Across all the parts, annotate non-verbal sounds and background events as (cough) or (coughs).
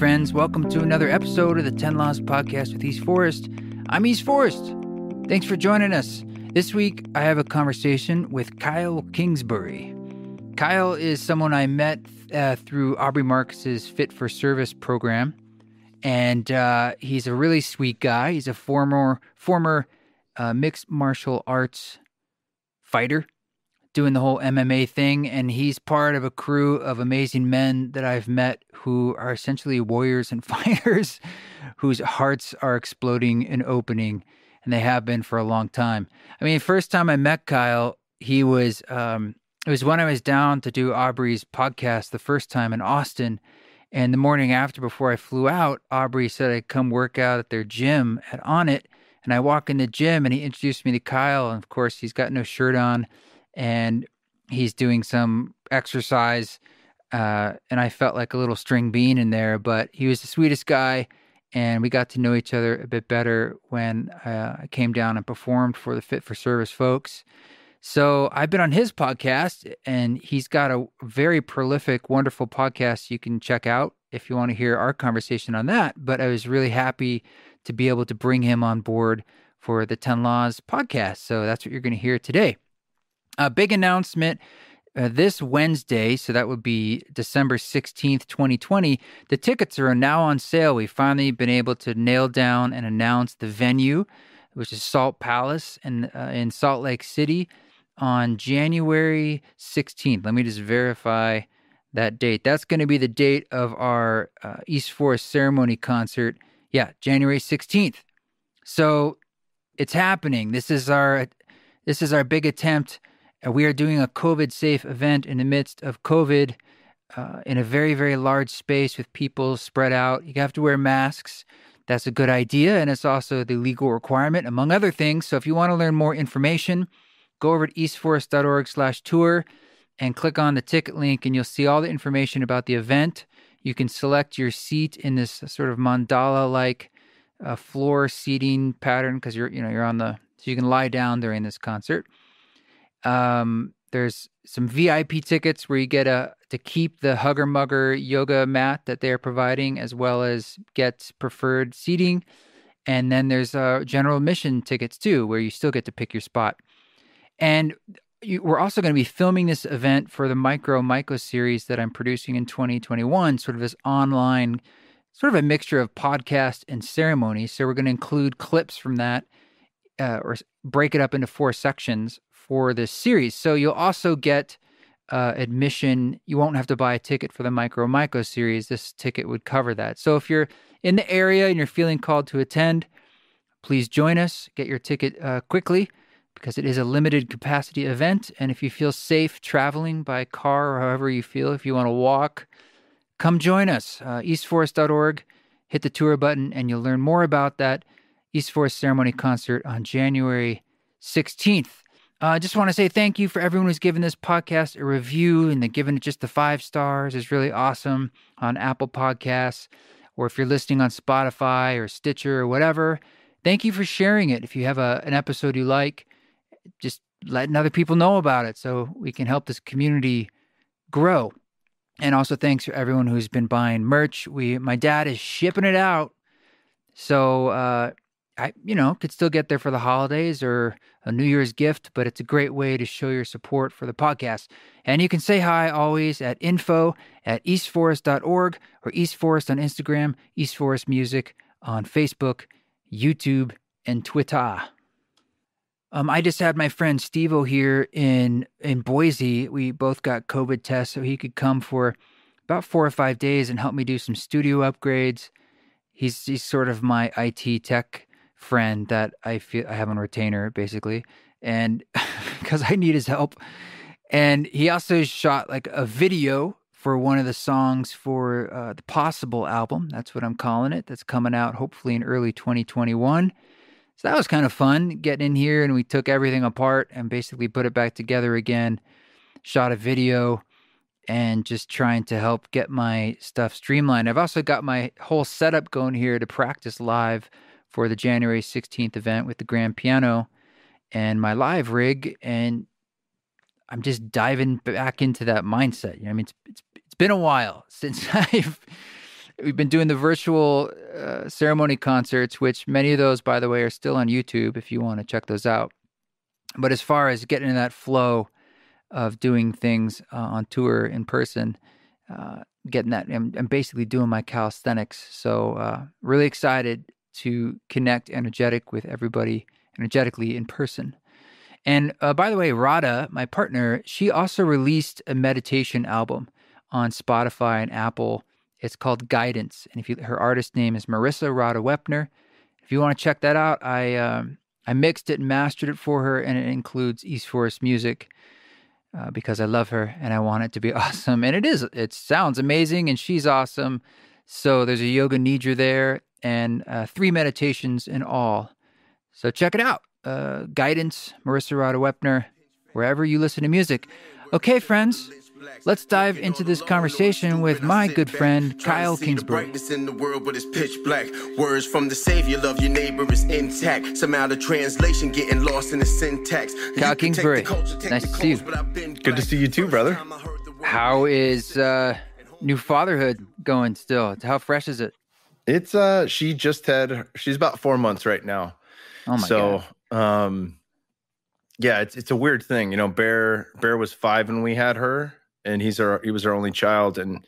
Friends, welcome to another episode of the 10 Laws Podcast with East Forest. I'm East Forest. Thanks for joining us. This week, I have a conversation with Kyle Kingsbury. Kyle is someone I met uh, through Aubrey Marcus's Fit for Service program, and uh, he's a really sweet guy. He's a former former uh, mixed martial arts fighter doing the whole MMA thing, and he's part of a crew of amazing men that I've met who are essentially warriors and (laughs) fighters whose hearts are exploding and opening, and they have been for a long time. I mean, first time I met Kyle, he was um, it was when I was down to do Aubrey's podcast the first time in Austin. And the morning after, before I flew out, Aubrey said I'd come work out at their gym at Onnit. And I walk in the gym and he introduced me to Kyle. And of course, he's got no shirt on and he's doing some exercise. Uh, and I felt like a little string bean in there, but he was the sweetest guy. And we got to know each other a bit better when uh, I came down and performed for the Fit for Service folks. So I've been on his podcast, and he's got a very prolific, wonderful podcast you can check out if you want to hear our conversation on that. But I was really happy to be able to bring him on board for the 10 Laws podcast. So that's what you're going to hear today. A big announcement uh, this Wednesday, so that would be December 16th, 2020. The tickets are now on sale. We've finally been able to nail down and announce the venue, which is Salt Palace in, uh, in Salt Lake City on January 16th. Let me just verify that date. That's going to be the date of our uh, East Forest ceremony concert. Yeah, January 16th. So it's happening. This is our this is our big attempt uh, we are doing a COVID safe event in the midst of COVID uh, in a very, very large space with people spread out. You have to wear masks. That's a good idea. And it's also the legal requirement, among other things. So if you want to learn more information, go over to eastforest.org slash tour and click on the ticket link and you'll see all the information about the event. You can select your seat in this sort of mandala like uh, floor seating pattern because you're, you know, you're on the, so you can lie down during this concert. Um, there's some VIP tickets where you get a to keep the Hugger Mugger yoga mat that they're providing, as well as get preferred seating. And then there's uh, general admission tickets too, where you still get to pick your spot. And you, we're also going to be filming this event for the Micro Micro series that I'm producing in 2021, sort of this online, sort of a mixture of podcast and ceremony. So we're going to include clips from that uh, or break it up into four sections for this series. So you'll also get uh, admission. You won't have to buy a ticket for the Micro Micro series. This ticket would cover that. So if you're in the area and you're feeling called to attend, please join us. Get your ticket uh, quickly because it is a limited capacity event. And if you feel safe traveling by car or however you feel, if you want to walk, come join us. Uh, eastforest.org. Hit the tour button and you'll learn more about that East Forest Ceremony concert on January 16th. I uh, just want to say thank you for everyone who's given this podcast a review and then given it just the five stars is really awesome on Apple Podcasts, or if you're listening on Spotify or Stitcher or whatever. Thank you for sharing it. If you have a, an episode you like, just letting other people know about it so we can help this community grow. And also thanks for everyone who's been buying merch. We my dad is shipping it out. So uh, I, you know, could still get there for the holidays or a New Year's gift, but it's a great way to show your support for the podcast. And you can say hi always at info at eastforest.org or eastforest on Instagram, eastforest music on Facebook, YouTube, and Twitter. Um, I just had my friend Stevo here in in Boise. We both got COVID tests, so he could come for about four or five days and help me do some studio upgrades. He's he's sort of my IT tech friend that I feel I have on retainer basically, and (laughs) because I need his help. And he also shot like a video for one of the songs for uh, the Possible album. That's what I'm calling it. That's coming out hopefully in early 2021. So that was kind of fun getting in here and we took everything apart and basically put it back together again. Shot a video and just trying to help get my stuff streamlined. I've also got my whole setup going here to practice live for the January 16th event with the grand piano and my live rig and I'm just diving back into that mindset. You know, I mean, it's, it's, it's been a while (laughs) since I've we've been doing the virtual uh, ceremony concerts, which many of those, by the way, are still on YouTube if you want to check those out. But as far as getting in that flow of doing things uh, on tour in person, uh, getting that, I'm, I'm, basically doing my calisthenics. So uh, really excited to connect energetic with everybody energetically in person. And uh, by the way, Rada, my partner, she also released a meditation album on Spotify and Apple. It's called Guidance, and if you, her artist name is Marissa Rada Wepner. If you want to check that out, I um, I mixed it and mastered it for her, and it includes East Forest music uh, because I love her and I want it to be (laughs) awesome. And it is. It sounds amazing, and she's awesome. So there's a yoga nidra there, and uh, three meditations in all. So check it out. Uh, guidance, Marissa Radha Wepner, wherever you listen to music. Okay, friends, let's dive into this conversation with my good friend Kyle Kingsbury. in the world, but it's pitch black. Words from the Savior, love your neighbor is intact. Somehow the translation getting lost in the syntax. Kyle Kingsbury, nice to see you. Good to see you too, brother. How is uh, new fatherhood going still? How fresh is it? It's uh she just had she's about four months right now. Oh my so, god. um yeah, it's it's a weird thing. You know, Bear Bear was five when we had her, and he's our he was our only child, and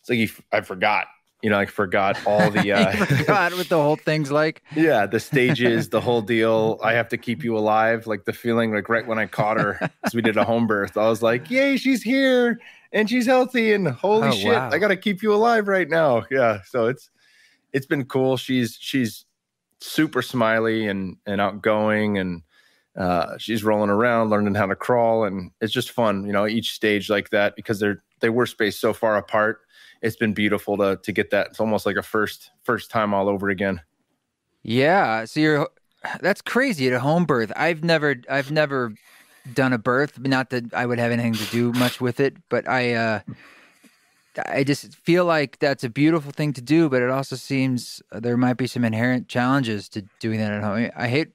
it's like he, I forgot. You know, I forgot all the (laughs) uh forgot what the whole thing's like. (laughs) Yeah, the stages, the whole deal. I have to keep you alive. Like the feeling, like right when I caught her, because we did a home birth, I was like, "Yay, she's here and she's healthy!" And holy oh, shit, wow. I got to keep you alive right now. Yeah, so it's it's been cool. She's she's super smiley and and outgoing and uh, she's rolling around learning how to crawl and it's just fun you know each stage like that because they're they were spaced so far apart. It's been beautiful to to get that. It's almost like a first first time all over again. Yeah so you're that's crazy at a home birth. I've never i've never done a birth. Not that i would have anything to do much with it but i uh I just feel like that's a beautiful thing to do, but it also seems uh, there might be some inherent challenges to doing that at home. I hate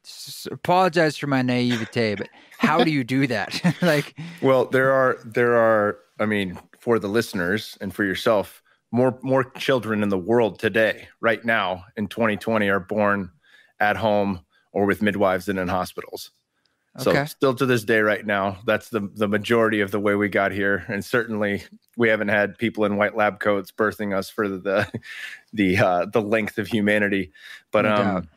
apologize for my naivete, but how do you do that? (laughs) like, well, there are there are. I mean, for the listeners and for yourself, more more children in the world today, right now in 2020, are born at home or with midwives and in hospitals. So okay. still to this day right now, that's the the majority of the way we got here. And certainly we haven't had people in white lab coats birthing us for the the (laughs) uh, the length of humanity. But no um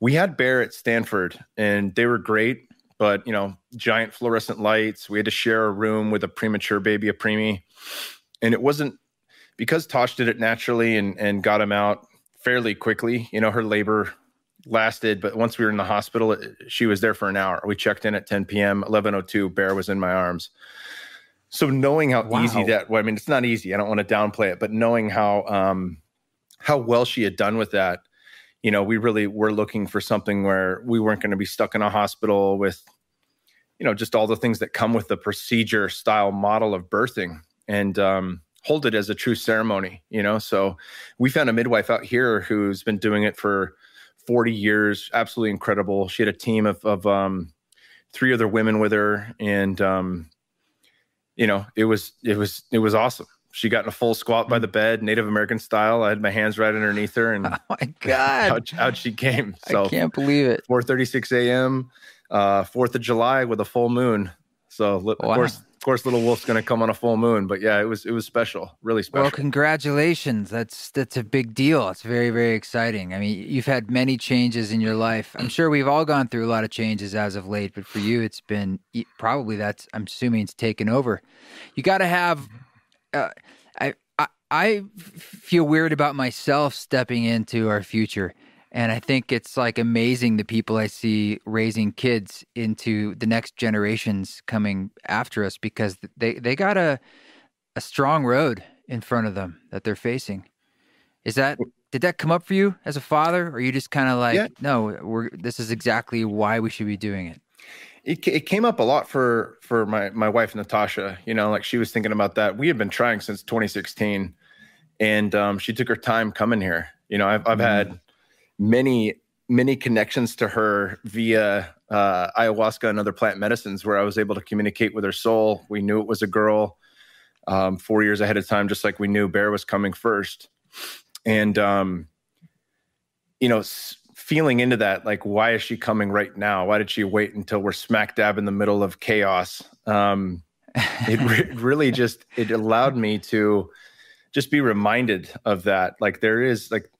we had Bear at Stanford and they were great, but you know, giant fluorescent lights. We had to share a room with a premature baby, a preemie. And it wasn't because Tosh did it naturally and, and got him out fairly quickly. You know, her labor lasted, but once we were in the hospital, she was there for an hour. We checked in at 10 p.m. 11:02. Bear was in my arms. So knowing how wow. easy that, well, I mean, it's not easy. I don't want to downplay it, but knowing how um, how well she had done with that, you know, we really were looking for something where we weren't going to be stuck in a hospital with, you know, just all the things that come with the procedure style model of birthing, and um, hold it as a true ceremony. You know, so we found a midwife out here who's been doing it for 40 years, absolutely incredible. She had a team of, of um, three other women with her, and um, you know, it was it was it was awesome. She got in a full squat by the bed, Native American style. I had my hands right underneath her, and (laughs) oh my (laughs) god, out, out she came. So I can't believe it. 4:36 a.m., uh, Fourth of July with a full moon. So wow. of course, course, little wolf's going to come on a full moon. But yeah, it was it was special, really special. Well, congratulations. That's that's a big deal. It's very very exciting. I mean, you've had many changes in your life. I'm sure we've all gone through a lot of changes as of late, but for you, it's been probably that's I'm assuming it's taken over. You got to have. Uh, I, I I feel weird about myself stepping into our future and I think it's like amazing the people I see raising kids into the next generations coming after us because they, they got a, a strong road in front of them that they're facing. Is that did that come up for you as a father, or you just kind of like, yeah. no, we're this is exactly why we should be doing it? It, it came up a lot for for my my wife Natasha. You know, like she was thinking about that. We had been trying since 2016, and um, she took her time coming here. You know, I've I've mm-hmm. had many many connections to her via uh, ayahuasca and other plant medicines where i was able to communicate with her soul we knew it was a girl um, four years ahead of time just like we knew bear was coming first and um, you know, feeling into that, like, why is she coming right now? Why did she wait until we're smack dab in the middle of chaos? Um, it re- (laughs) really just it allowed me to just be reminded of that. Like, there is like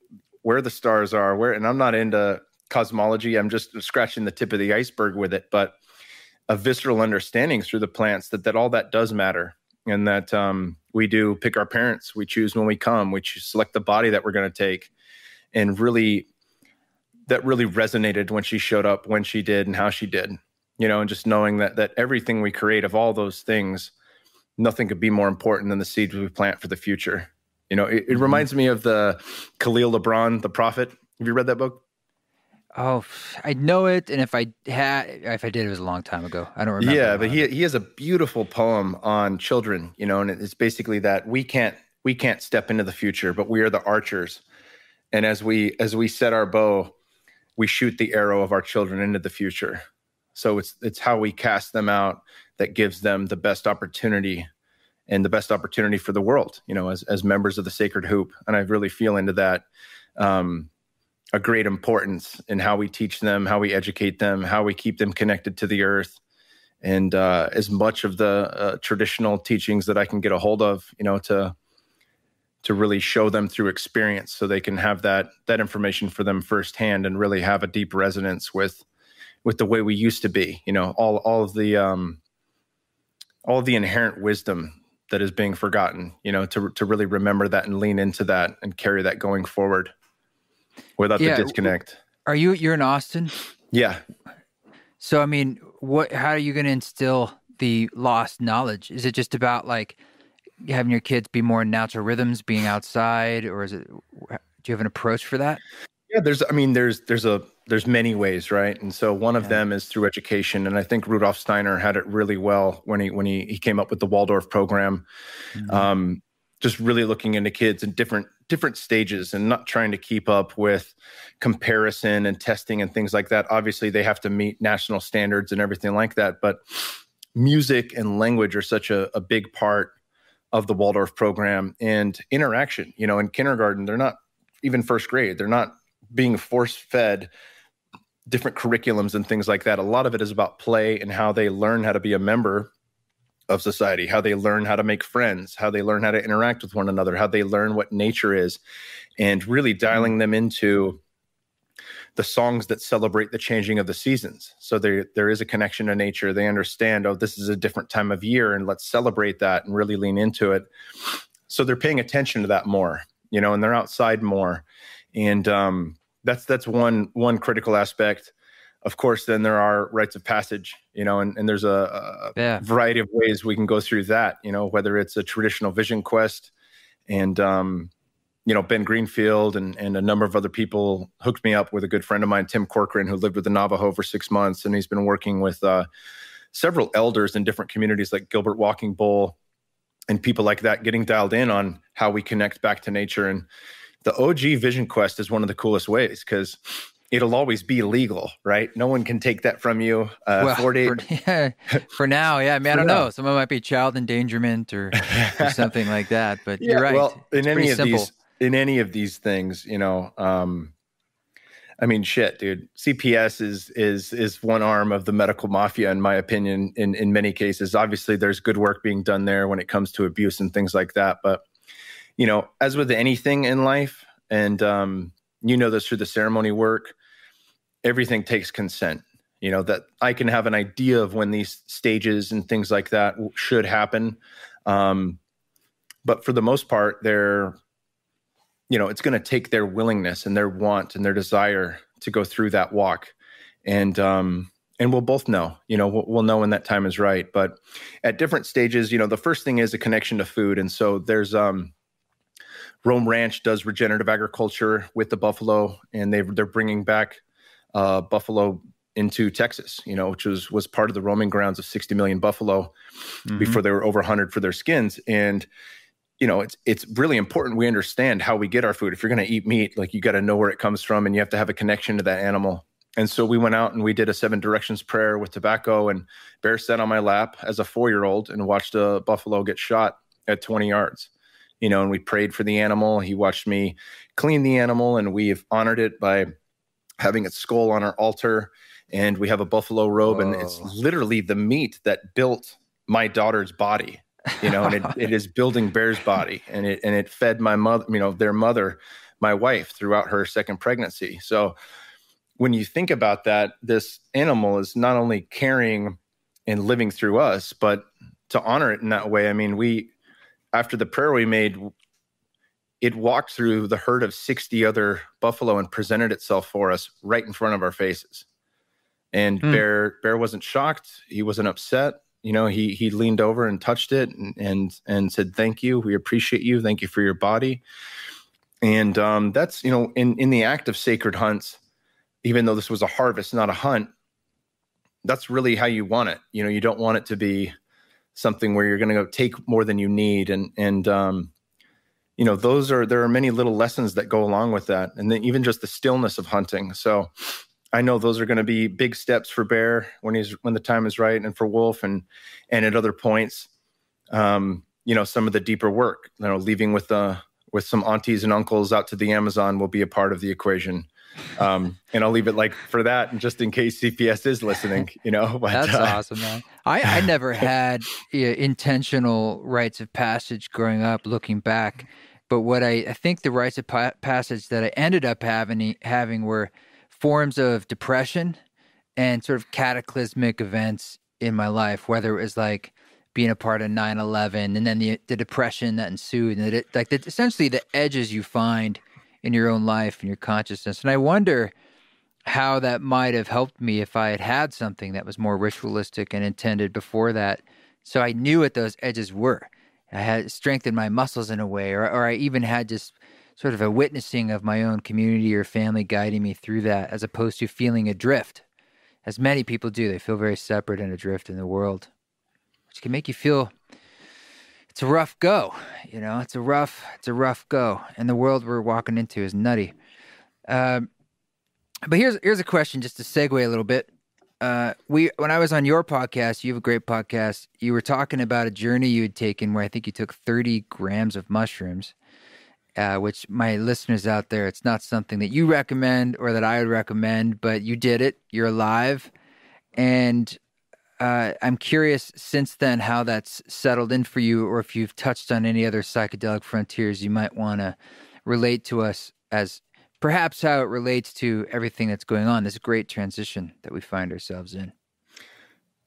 where the stars are, where, and I'm not into cosmology. I'm just scratching the tip of the iceberg with it, but a visceral understanding through the plants that that all that does matter and that um, we do pick our parents we choose when we come we select the body that we're going to take and really that really resonated when she showed up when she did and how she did you know and just knowing that that everything we create of all those things nothing could be more important than the seeds we plant for the future you know it, it mm-hmm. reminds me of the Kahlil Gibran the prophet have you read that book Oh, I know it, and if I had, if I did, it was a long time ago. I don't remember. Yeah, but he he has a beautiful poem on children, you know, and it's basically that we can't we can't step into the future, but we are the archers, and as we as we set our bow, we shoot the arrow of our children into the future. So it's it's how we cast them out that gives them the best opportunity and the best opportunity for the world, you know, as as members of the sacred hoop. And I really feel into that. Um, a great importance in how we teach them, how we educate them, how we keep them connected to the earth, and uh, as much of the uh, traditional teachings that I can get a hold of, you know, to to really show them through experience, so they can have that that information for them firsthand, and really have a deep resonance with with the way we used to be. You know, all all of the um, all of the inherent wisdom that is being forgotten. You know, to to really remember that and lean into that and carry that going forward without yeah. the disconnect. Are you you're in Austin? Yeah. So I mean, what how are you going to instill the lost knowledge? Is it just about like having your kids be more natural rhythms, being outside, or is it? Do you have an approach for that? Yeah, there's. I mean, there's there's a there's many ways, right? And so one of yeah. them is through education, and I think Rudolf Steiner had it really well when he when he he came up with the Waldorf program. Mm-hmm. Um, just really looking into kids in different different stages and not trying to keep up with comparison and testing and things like that. Obviously, they have to meet national standards and everything like that. But music and language are such a, a big part of the Waldorf program and interaction. You know, in kindergarten, they're not even first grade, they're not being force fed different curriculums and things like that. A lot of it is about play and how they learn how to be a member of society, how they learn how to make friends, how they learn how to interact with one another, how they learn what nature is, and really dialing mm-hmm. them into the songs that celebrate the changing of the seasons. So there there is a connection to nature. They understand, oh, this is a different time of year, and let's celebrate that and really lean into it. So they're paying attention to that more, you know, and they're outside more. And um, that's that's one one critical aspect of course, then there are rites of passage, you know, and, and there's a, a yeah. variety of ways we can go through that, you know, whether it's a traditional vision quest and, um, you know, Ben Greenfield and, and a number of other people hooked me up with a good friend of mine, Tim Corcoran, who lived with the Navajo for six months. And he's been working with uh, several elders in different communities like Gilbert Walking Bull and people like that, getting dialed in on how we connect back to nature. And the OG Vision Quest is one of the coolest ways because it'll always be legal, right? No one can take that from you. Uh, well, for, (laughs) yeah, for now, yeah. I mean, I don't now. know. Some of it might be child endangerment or, (laughs) or something like that. But yeah, you're right. Well, in any of simple. these, in any of these things, you know, um, I mean, shit, dude. CPS is is is one arm of the medical mafia, in my opinion. In in many cases, obviously, there's good work being done there when it comes to abuse and things like that. But you know, as with anything in life, and um, you know this through the ceremony work everything takes consent. You know that i can have an idea of when these stages and things like that should happen um, but for the most part they're you know it's going to take their willingness and their want and their desire to go through that walk. And um and we'll both know you know we'll, we'll know when that time is right. But at different stages you know the first thing is a connection to food. And so there's um Roam Ranch does regenerative agriculture with the buffalo, and they they're bringing back uh, buffalo into Texas, you know, which was was part of the roaming grounds of 60 million buffalo mm-hmm. before they were over 100 for their skins. And you know, it's it's really important we understand how we get our food. If you're going to eat meat, like you got to know where it comes from, and you have to have a connection to that animal. And so we went out and we did a seven directions prayer with tobacco, and Bear sat on my lap as a four year old and watched a buffalo get shot at 20 yards. You know, and we prayed for the animal. He watched me clean the animal, and we've honored it by having its skull on our altar. And we have a buffalo robe, Whoa. and it's literally the meat that built my daughter's body, you know, and it, (laughs) it is building Bear's body, and it and it fed my mother, you know, their mother, my wife, throughout her second pregnancy. So when you think about that, this animal is not only carrying and living through us, but to honor it in that way. I mean, we after the prayer we made, it walked through the herd of 60 other buffalo and presented itself for us right in front of our faces. And mm. Bear Bear wasn't shocked. He wasn't upset. You know, he he leaned over and touched it and and, and said, "Thank you. We appreciate you. Thank you for your body." And um, that's you know, in in the act of sacred hunts, even though this was a harvest, not a hunt, that's really how you want it. You know, you don't want it to be something where you're going to go take more than you need and and um, you know those are there are many little lessons that go along with that and then even just the stillness of hunting so i know those are going to be big steps for bear when he's when the time is right and for wolf and and at other points um, you know some of the deeper work you know leaving with the with some aunties and uncles out to the amazon will be a part of the equation um, and I'll leave it like for that, and just in case CPS is listening, you know. (laughs) But, That's uh, awesome, man. I, I (laughs) never had uh, intentional rites of passage growing up. Looking back, but what I, I think the rites of pa- passage that I ended up having having were forms of depression and sort of cataclysmic events in my life, whether it was like being a part of 9-11 and then the, the depression that ensued and it, like the, essentially the edges you find in your own life and your consciousness. And I wonder how that might have helped me if I had had something that was more ritualistic and intended before that. So I knew what those edges were. I had strengthened my muscles in a way, or, or I even had just sort of a witnessing of my own community or family guiding me through that, as opposed to feeling adrift, as many people do. They feel very separate and adrift in the world, which can make you feel it's a rough go. You know, it's a rough, it's a rough go, and the world we're walking into is nutty. Um, but here's here's a question, just to segue a little bit. Uh, we when I was on your podcast, you have a great podcast. You were talking about a journey you had taken where I think you took 30 grams of mushrooms, uh, which my listeners out there, it's not something that you recommend or that I would recommend, but you did it. You're alive, and uh, I'm curious since then how that's settled in for you, or if you've touched on any other psychedelic frontiers you might want to relate to us as perhaps how it relates to everything that's going on, this great transition that we find ourselves in.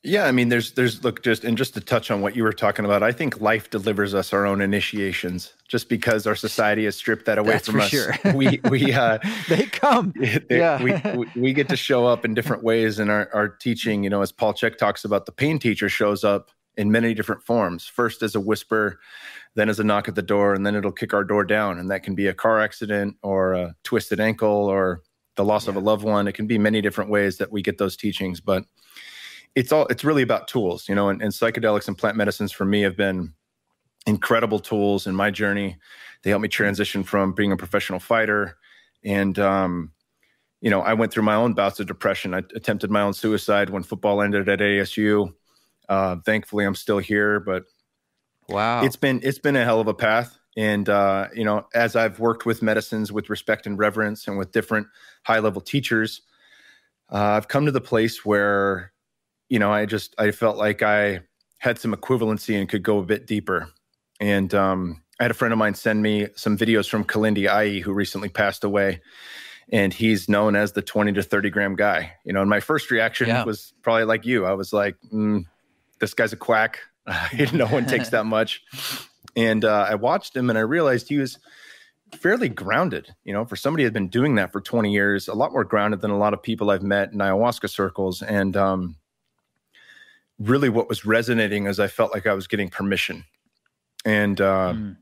Yeah, I mean, there's, there's, look, just, and just to touch on what you were talking about, I think life delivers us our own initiations just because our society has stripped that away That's from us. Sure. We, we, (laughs) uh, they come. (laughs) They, yeah. we, (laughs) we, we, get to show up in different ways in our, our teaching. You know, as Paul Chek talks about, the pain teacher shows up in many different forms. First as a whisper, then as a knock at the door, and then it'll kick our door down. And that can be a car accident or a twisted ankle or the loss yeah. of a loved one. It can be many different ways that we get those teachings. But it's all it's really about tools, you know, and, and psychedelics and plant medicines for me have been incredible tools in my journey. They helped me transition from being a professional fighter and um, you know, I went through my own bouts of depression. I attempted my own suicide when football ended at ASU. Uh, thankfully, I'm still here, but wow, it's been it's been a hell of a path. And uh, you know, as I've worked with medicines with respect and reverence, and with different high level teachers, uh, I've come to the place where you know, I just I felt like I had some equivalency and could go a bit deeper. And um, I had a friend of mine send me some videos from Kilindi Iyi, who recently passed away. And he's known as the 20 to 30 gram guy. You know, and my first reaction yeah. was probably like you. I was like, mm, this guy's a quack. (laughs) (laughs) no one takes that much. And uh, I watched him and I realized he was fairly grounded. You know, for somebody who had been doing that for 20 years, a lot more grounded than a lot of people I've met in ayahuasca circles. And um, really what was resonating is I felt like I was getting permission. And uh, mm.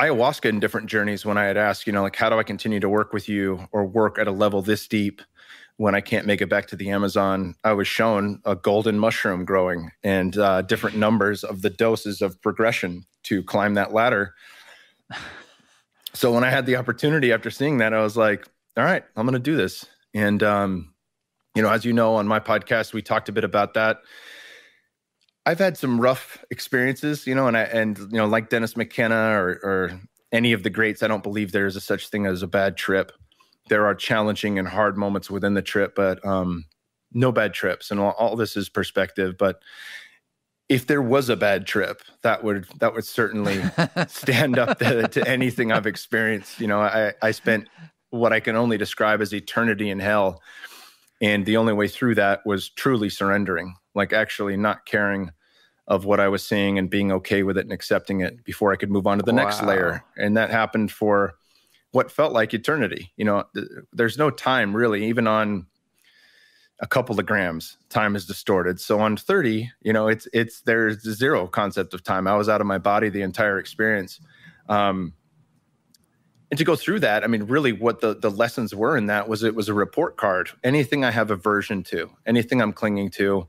ayahuasca in different journeys, when I had asked, you know, like, how do I continue to work with you or work at a level this deep when I can't make it back to the Amazon? I was shown a golden mushroom growing and uh, different numbers of the doses of progression to climb that ladder. So when I had the opportunity after seeing that, I was like, all right, I'm going to do this. And um, you know, as you know, on my podcast, we talked a bit about that. I've had some rough experiences, you know, and I and you know, like Dennis McKenna or or any of the greats, I don't believe there is a such thing as a bad trip. There are challenging and hard moments within the trip, but um, no bad trips. And all, all this is perspective. But if there was a bad trip, that would that would certainly (laughs) stand up to, to anything I've experienced. You know, I I spent what I can only describe as eternity in hell, and the only way through that was truly surrendering like actually not caring of what I was seeing and being okay with it and accepting it before I could move on to the wow. next layer. And that happened for what felt like eternity. You know, th- there's no time really, even on a couple of grams, time is distorted. So on 30, you know, it's it's there's zero concept of time. I was out of my body the entire experience. Um, and to go through that, I mean, really what the, the lessons were in that was it was a report card. Anything I have aversion to, anything I'm clinging to,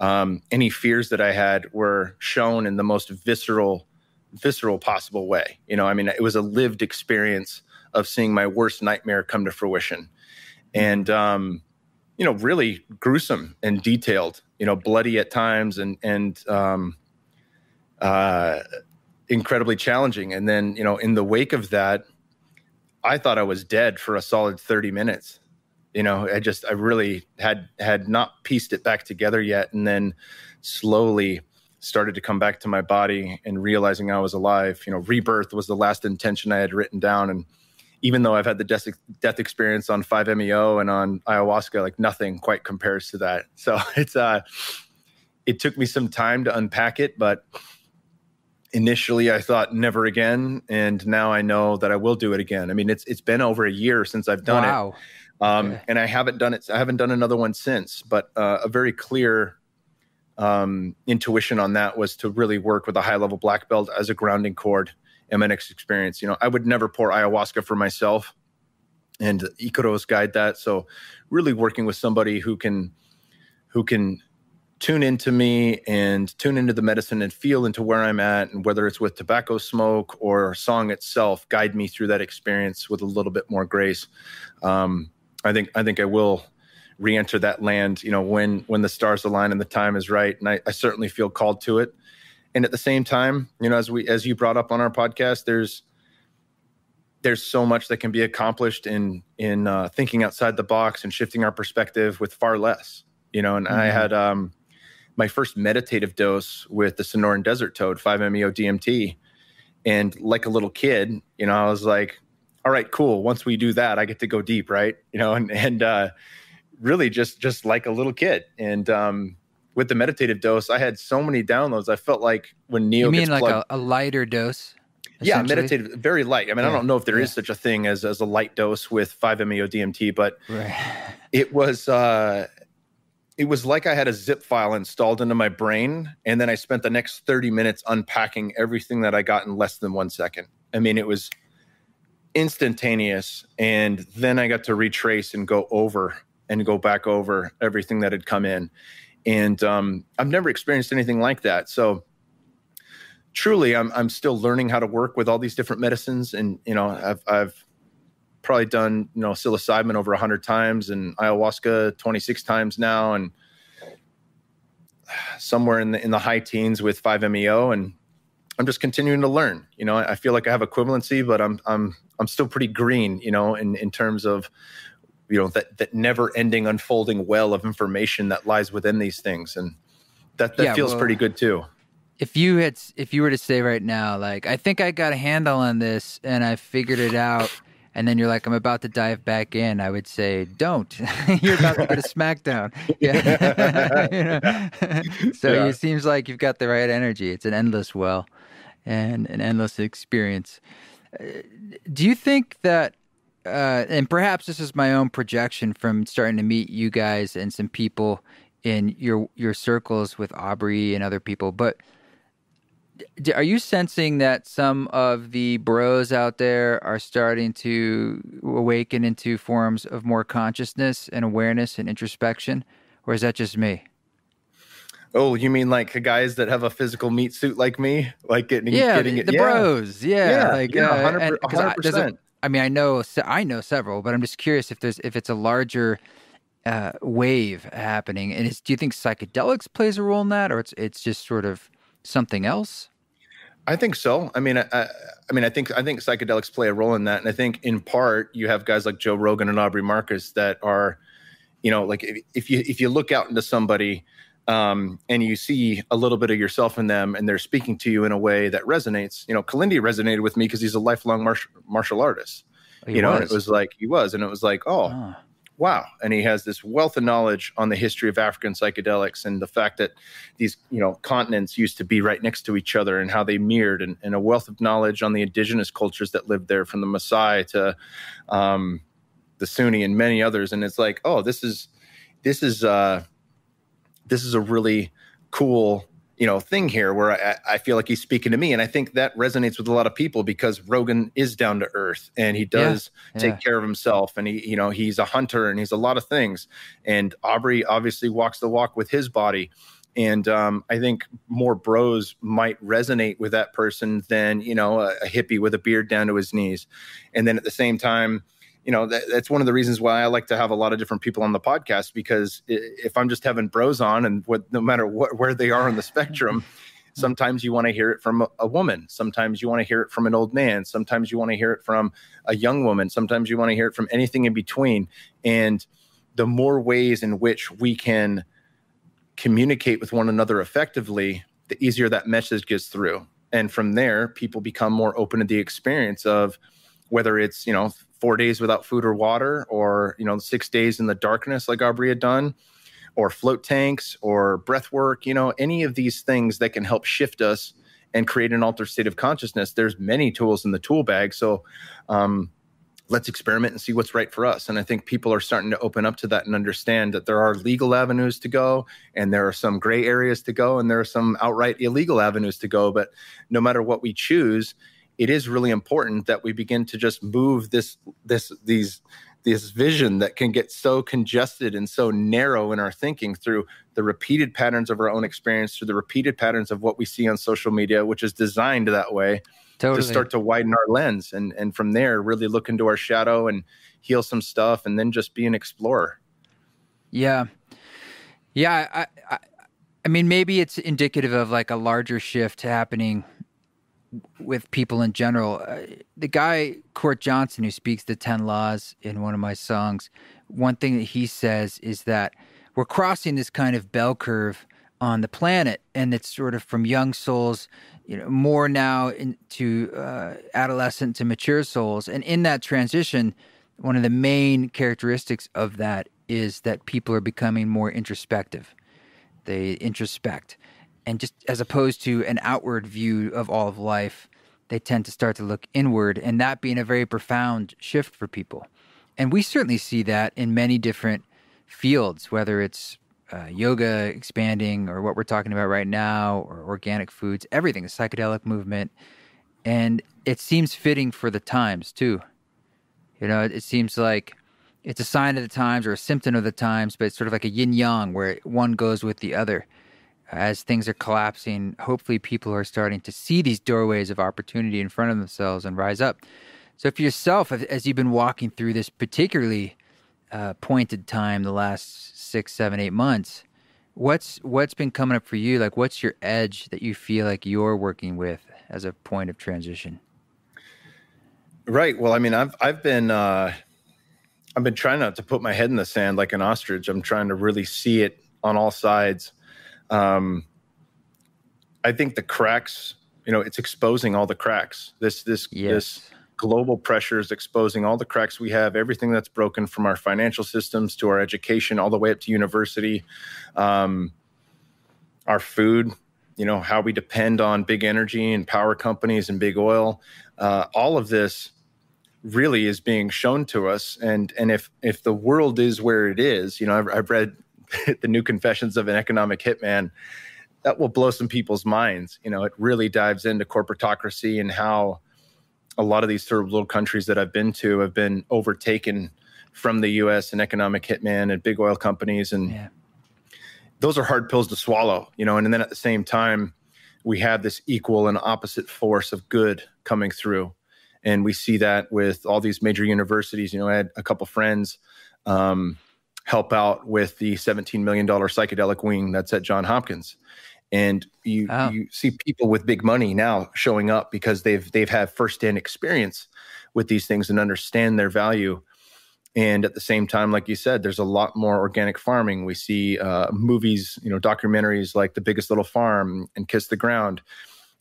um, any fears that I had were shown in the most visceral, visceral possible way. You know, I mean, it was a lived experience of seeing my worst nightmare come to fruition. And, um, you know, really gruesome and detailed, you know, bloody at times and, and, um, uh, incredibly challenging. And then, you know, in the wake of that, I thought I was dead for a solid 30 minutes. You know, I just I really had had not pieced it back together yet and then slowly started to come back to my body and realizing I was alive. You know, rebirth was the last intention I had written down and even though I've had the death, death experience on 5-MeO and on ayahuasca, like nothing quite compares to that. (laughs) So it's uh it took me some time to unpack it, but initially I thought never again, and now I know that I will do it again. I mean, it's it's been over a year since I've done wow. it, um, and I haven't done it. I haven't done another one since. But uh, a very clear um, intuition on that was to really work with a high level black belt as a grounding cord next experience. You know, I would never pour ayahuasca for myself, and Icaros guide that. So, really working with somebody who can who can tune into me and tune into the medicine and feel into where I'm at, and whether it's with tobacco smoke or song itself, guide me through that experience with a little bit more grace. Um, I think I think I will re-enter that land, you know, when when the stars align and the time is right, and I, I certainly feel called to it. And at the same time, you know, as we as you brought up on our podcast, there's there's so much that can be accomplished in in uh, thinking outside the box and shifting our perspective with far less you know and mm-hmm. i had um my first meditative dose with the Sonoran Desert Toad, 5-MeO DMT. And like a little kid, you know, I was like, all right, cool. Once we do that, I get to go deep, right? You know, and and uh, really just just like a little kid. And um, with the meditative dose, I had so many downloads. I felt like when Neo, you mean like a, a, lighter dose? Yeah, meditative, very light. I mean, yeah. I don't know if there yeah. is such a thing as as a light dose with 5-MeO DMT, but right. (laughs) it was. Uh, it was like I had a zip file installed into my brain. And then I spent the next 30 minutes unpacking everything that I got in less than one second. I mean, it was instantaneous. And then I got to retrace and go over and go back over everything that had come in. And um, I've never experienced anything like that. So truly, I'm, I'm still learning how to work with all these different medicines. And, you know, I've, I've probably done you know psilocybin over 100 times and ayahuasca 26 times now and somewhere in the in the high teens with 5-meo and i'm just continuing to learn you know i feel like i have equivalency but i'm i'm i'm still pretty green you know in in terms of you know that that never ending unfolding well of information that lies within these things and that that yeah, feels well, pretty good too if you had if you were to say right now like i think i got a handle on this and i figured it out and then you're like, I'm about to dive back in, I would say, don't. (laughs) you're about to get a smackdown. (laughs) Yeah. (laughs) so yeah. it seems like you've got the right energy. It's an endless well and an endless experience. Uh, do you think that, uh, and perhaps this is my own projection from starting to meet you guys and some people in your your circles with Aubrey and other people, but are you sensing that some of the bros out there are starting to awaken into forms of more consciousness and awareness and introspection, or is that just me? Oh, you mean like guys that have a physical meat suit like me, like getting yeah, getting the, the yeah. bros, yeah, yeah, like yeah, uh, hundred percent. I mean, I know I know several, but I'm just curious if there's if it's a larger uh, wave happening. And do you think psychedelics plays a role in that, or it's it's just sort of something else? I think so. I mean, I, I, mean, I think I think psychedelics play a role in that, and I think in part you have guys like Joe Rogan and Aubrey Marcus that are, you know, like if, if you if you look out into somebody um, and you see a little bit of yourself in them, and they're speaking to you in a way that resonates. You know, Kilindi resonated with me because he's a lifelong martial martial artist. Oh, you know, it was like he was, and it was like, oh. oh wow and he has this wealth of knowledge on the history of african psychedelics and the fact that these you know continents used to be right next to each other and how they mirrored and, and a wealth of knowledge on the indigenous cultures that lived there from the maasai to um, the sunni and many others and it's like oh this is this is uh this is a really cool you know thing here where I, I, feel like he's speaking to me. And i think that resonates with a lot of people because rogan is down to earth and he does yeah, take care of himself. And he you know he's a hunter and he's a lot of things. And aubrey obviously walks the walk with his body. And um, i think more bros might resonate with that person than you know a, a hippie with a beard down to his knees. And then at the same time you know that, that's one of the reasons why I like to have a lot of different people on the podcast because if I'm just having bros on and what no matter what where they are on the spectrum (laughs) sometimes you want to hear it from a, a woman. Sometimes you want to hear it from an old man. Sometimes you want to hear it from a young woman. Sometimes you want to hear it from anything in between. And the more ways in which we can communicate with one another effectively the easier that message gets through. And from there people become more open to the experience of whether it's you know four days without food or water, or you know, six days in the darkness like Aubrey had done, or float tanks or breath work, you know, any of these things that can help shift us and create an altered state of consciousness. There's many tools in the tool bag. So um, let's experiment and see what's right for us. And I think people are starting to open up to that and understand that there are legal avenues to go and there are some gray areas to go and there are some outright illegal avenues to go. But no matter what we choose, it is really important that we begin to just move this this these this vision that can get so congested and so narrow in our thinking through the repeated patterns of our own experience through the repeated patterns of what we see on social media which is designed that way totally. to start to widen our lens and and from there really look into our shadow and heal some stuff and then just be an explorer yeah yeah i i, I mean maybe it's indicative of like a larger shift happening with people in general. Uh, the guy Court Johnson, who speaks the Ten Laws in one of my songs, one thing that he says is that we're crossing this kind of bell curve on the planet, and it's sort of from young souls, you know, more now into uh, adolescent to mature souls, and in that transition, one of the main characteristics of that is that people are becoming more introspective. They introspect and just as opposed to an outward view of all of life, they tend to start to look inward, and that being a very profound shift for people. And we certainly see that in many different fields, whether it's uh, yoga expanding or what we're talking about right now, or organic foods, everything, the psychedelic movement. And it seems fitting for the times too. You know, it, it seems like it's a sign of the times or a symptom of the times, but it's sort of like a yin yang where one goes with the other as things are collapsing, hopefully people are starting to see these doorways of opportunity in front of themselves and rise up. So, for yourself, as you've been walking through this particularly uh, pointed time, the last six, seven, eight months, what's what's been coming up for you? Like, what's your edge that you feel like you're working with as a point of transition? Right. Well, I mean, I've I've been uh, I've been trying not to put my head in the sand like an ostrich. I'm trying to really see it on all sides um, I think the cracks, you know, it's exposing all the cracks. This this yes. this global pressure is exposing all the cracks we have, everything that's broken from our financial systems to our education, all the way up to university, um, our food. You know how we depend on big energy and power companies and big oil. Uh, all of this really is being shown to us and and if if the world is where it is you know i've, I've read (laughs) the new confessions of an economic hitman that will blow some people's minds. You know it really dives into corporatocracy and how a lot of these third world countries that i've been to have been overtaken from the us and economic hitman and big oil companies. And yeah. those are hard pills to swallow you know and, and then at the same time we have this equal and opposite force of good coming through. And we see that with all these major universities. You know i had a couple friends um, help out with the $17 million psychedelic wing that's at John Hopkins. And you oh. you see people with big money now showing up because they've they've had firsthand experience with these things and understand their value. And at the same time, like you said, there's a lot more organic farming. We see uh, movies, you know, documentaries like The Biggest Little Farm and Kiss the Ground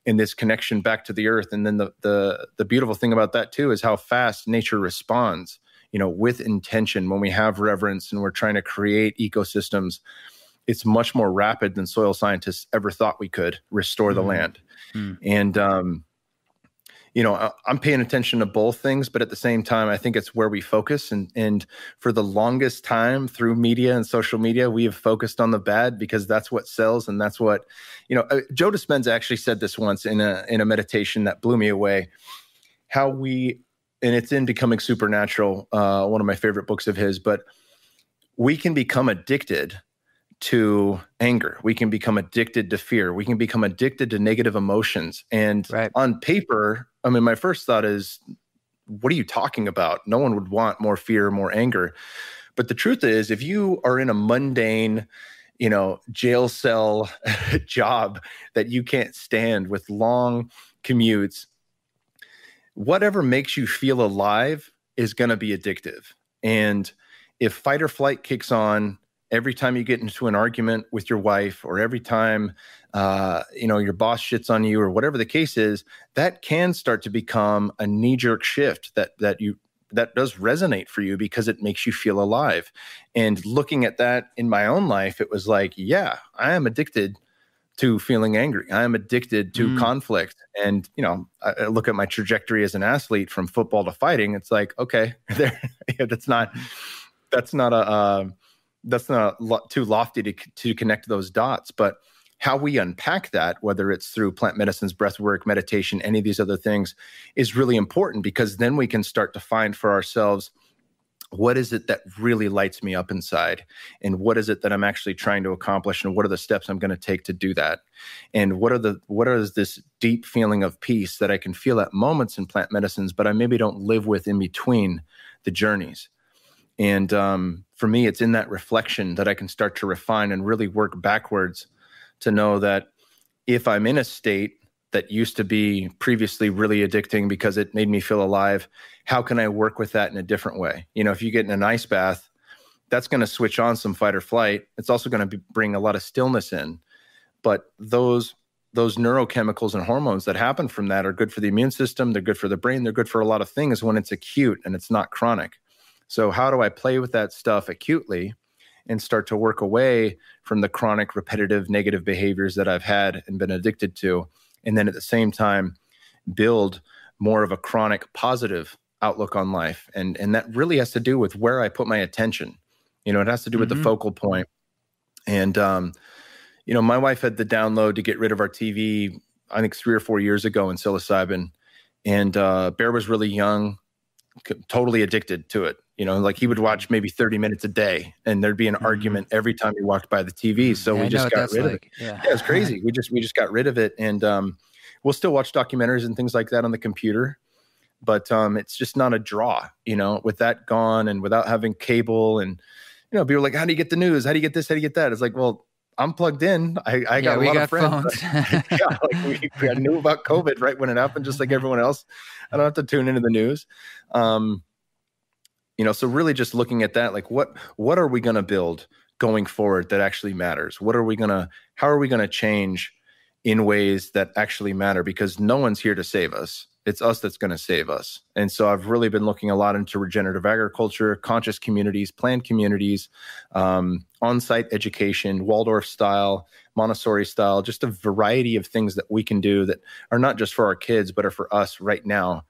in this connection back to the earth. And then the the the beautiful thing about that too is how fast nature responds. You know, with intention when we have reverence and we're trying to create ecosystems, it's much more rapid than soil scientists ever thought we could restore the mm. land. Mm. And um, you know, I'm paying attention to both things, but at the same time, I think it's where we focus. And and for the longest time through media and social media, we have focused on the bad because that's what sells, and that's what, you know. Uh, Joe Dispenza actually said this once in a in a meditation that blew me away. How we, and it's in Becoming Supernatural, uh, one of my favorite books of his, but we can become addicted to anger. We can become addicted to fear. We can become addicted to negative emotions. And right. on paper, I mean, my first thought is, what are you talking about? No one would want more fear, more anger. But the truth is, if you are in a mundane, you know, jail cell (laughs) job that you can't stand with long commutes, whatever makes you feel alive is going to be addictive. And if fight or flight kicks on, every time you get into an argument with your wife or every time uh, you know your boss shits on you or whatever the case is that can start to become a knee-jerk shift that that you that does resonate for you because it makes you feel alive and looking at that in my own life it was like yeah i am addicted to feeling angry. I am addicted to mm. conflict. And you know I, look at my trajectory as an athlete from football to fighting it's like okay (laughs) there that's not that's not a uh, that's not too lofty to, to connect those dots. But how we unpack that whether it's through plant medicines breath work meditation any of these other things is really important because then we can start to find for ourselves what is it that really lights me up inside? And what is it that i'm actually trying to accomplish? And what are the steps i'm going to take to do that? And what are the what is this deep feeling of peace that i can feel at moments in plant medicines but i maybe don't live with in between the journeys? And um, for me, it's in that reflection that I can start to refine and really work backwards to know that if I'm in a state that used to be previously really addicting because it made me feel alive, how can I work with that in a different way? You know, if you get in an ice bath, that's going to switch on some fight or flight. It's also going to bring a lot of stillness in. But those those neurochemicals and hormones that happen from that are good for the immune system. They're good for the brain. They're good for a lot of things when it's acute and it's not chronic. So, how do I play with that stuff acutely and start to work away from the chronic, repetitive, negative behaviors that I've had and been addicted to? And then at the same time, build more of a chronic, positive outlook on life. And, and that really has to do with where I put my attention. You know, it has to do with mm-hmm. the focal point. And, um, you know, my wife had the download to get rid of our TV, I think three or four years ago in psilocybin. And uh, Bear was really young, totally addicted to it. You know, like he would watch maybe 30 minutes a day and there'd be an mm-hmm. argument every time he walked by the TV. So yeah, we just got rid like. of it. Yeah. yeah, it's crazy. (laughs) we just we just got rid of it. And um, we'll still watch documentaries and things like that on the computer. But um, it's just not a draw, you know, with that gone and without having cable and you know, people are like, How do you get the news? How do you get this? How do you get that? It's like, well, I'm plugged in. I, I got yeah, a lot got of friends. (laughs) yeah, like we, we, knew about COVID right when it happened, just like everyone else. I don't have to tune into the news. Um, you know so really just looking at that like what what are we going to build going forward that actually matters? What are we going to how are we going to change in ways that actually matter? Because no one's here to save us. It's us that's going to save us. And so i've really been looking a lot into regenerative agriculture conscious communities planned communities um, on-site education waldorf style montessori style just a variety of things that we can do that are not just for our kids but are for us right now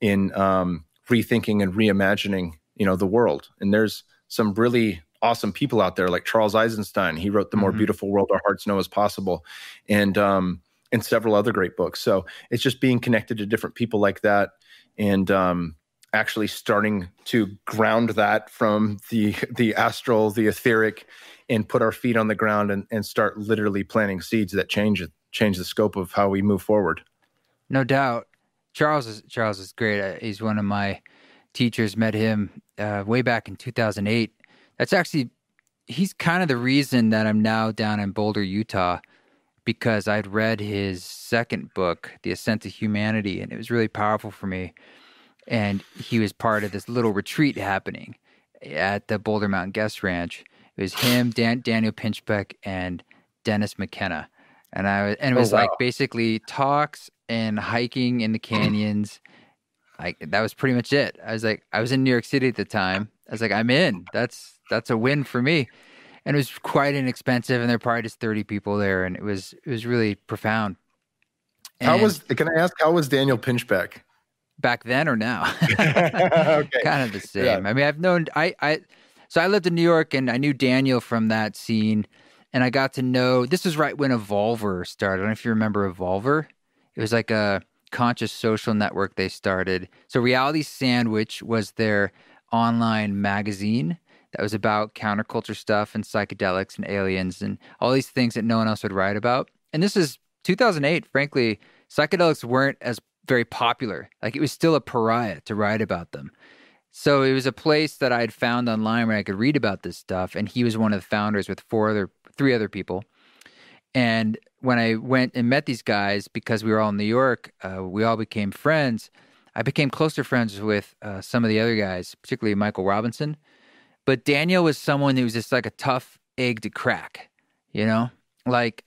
in um, rethinking and reimagining you know the world. And there's some really awesome people out there like charles eisenstein. He wrote the more mm-hmm. beautiful world our hearts know is possible and um and several other great books. So it's just being connected to different people like that and um actually starting to ground that from the the astral the etheric and put our feet on the ground and, and start literally planting seeds that change it change the scope of how we move forward. No doubt charles is charles is great uh, he's one of my teachers met him uh, way back in 2008. That's actually he's kind of the reason that I'm now down in Boulder, Utah, because I'd read his second book, The Ascent to Humanity, and it was really powerful for me. And he was part of this little retreat happening at the Boulder Mountain Guest Ranch. It was him, Dan, Daniel Pinchbeck, and Dennis McKenna. And I was, and it oh, was oh, wow. like basically talks and hiking in the (clears throat) canyons. like that was pretty much it. I was like, I was in New York City at the time. I was like, I'm in. That's that's a win for me. And it was quite inexpensive, and there were probably just 30 people there, and it was it was really profound. And how was? Can I ask? How was Daniel Pinchbeck? Back then or now? (laughs) (laughs) okay. Kind of the same. Yeah. I mean, I've known I I so I lived in New York, and I knew Daniel from that scene, and I got to know. This was right when Evolver started. I don't know if you remember Evolver. It was like a conscious social network they started. So Reality Sandwich was their online magazine that was about counterculture stuff and psychedelics and aliens and all these things that no one else would write about. And this is 2008. Frankly, psychedelics weren't as very popular. Like it was still a pariah to write about them. So it was a place that I had found online where I could read about this stuff. And he was one of the founders with four other, three other people. And when I went and met these guys, because we were all in New York, uh, we all became friends. I became closer friends with uh, some of the other guys, particularly Michael Robinson. But Daniel was someone who was just like a tough egg to crack, you know? Like,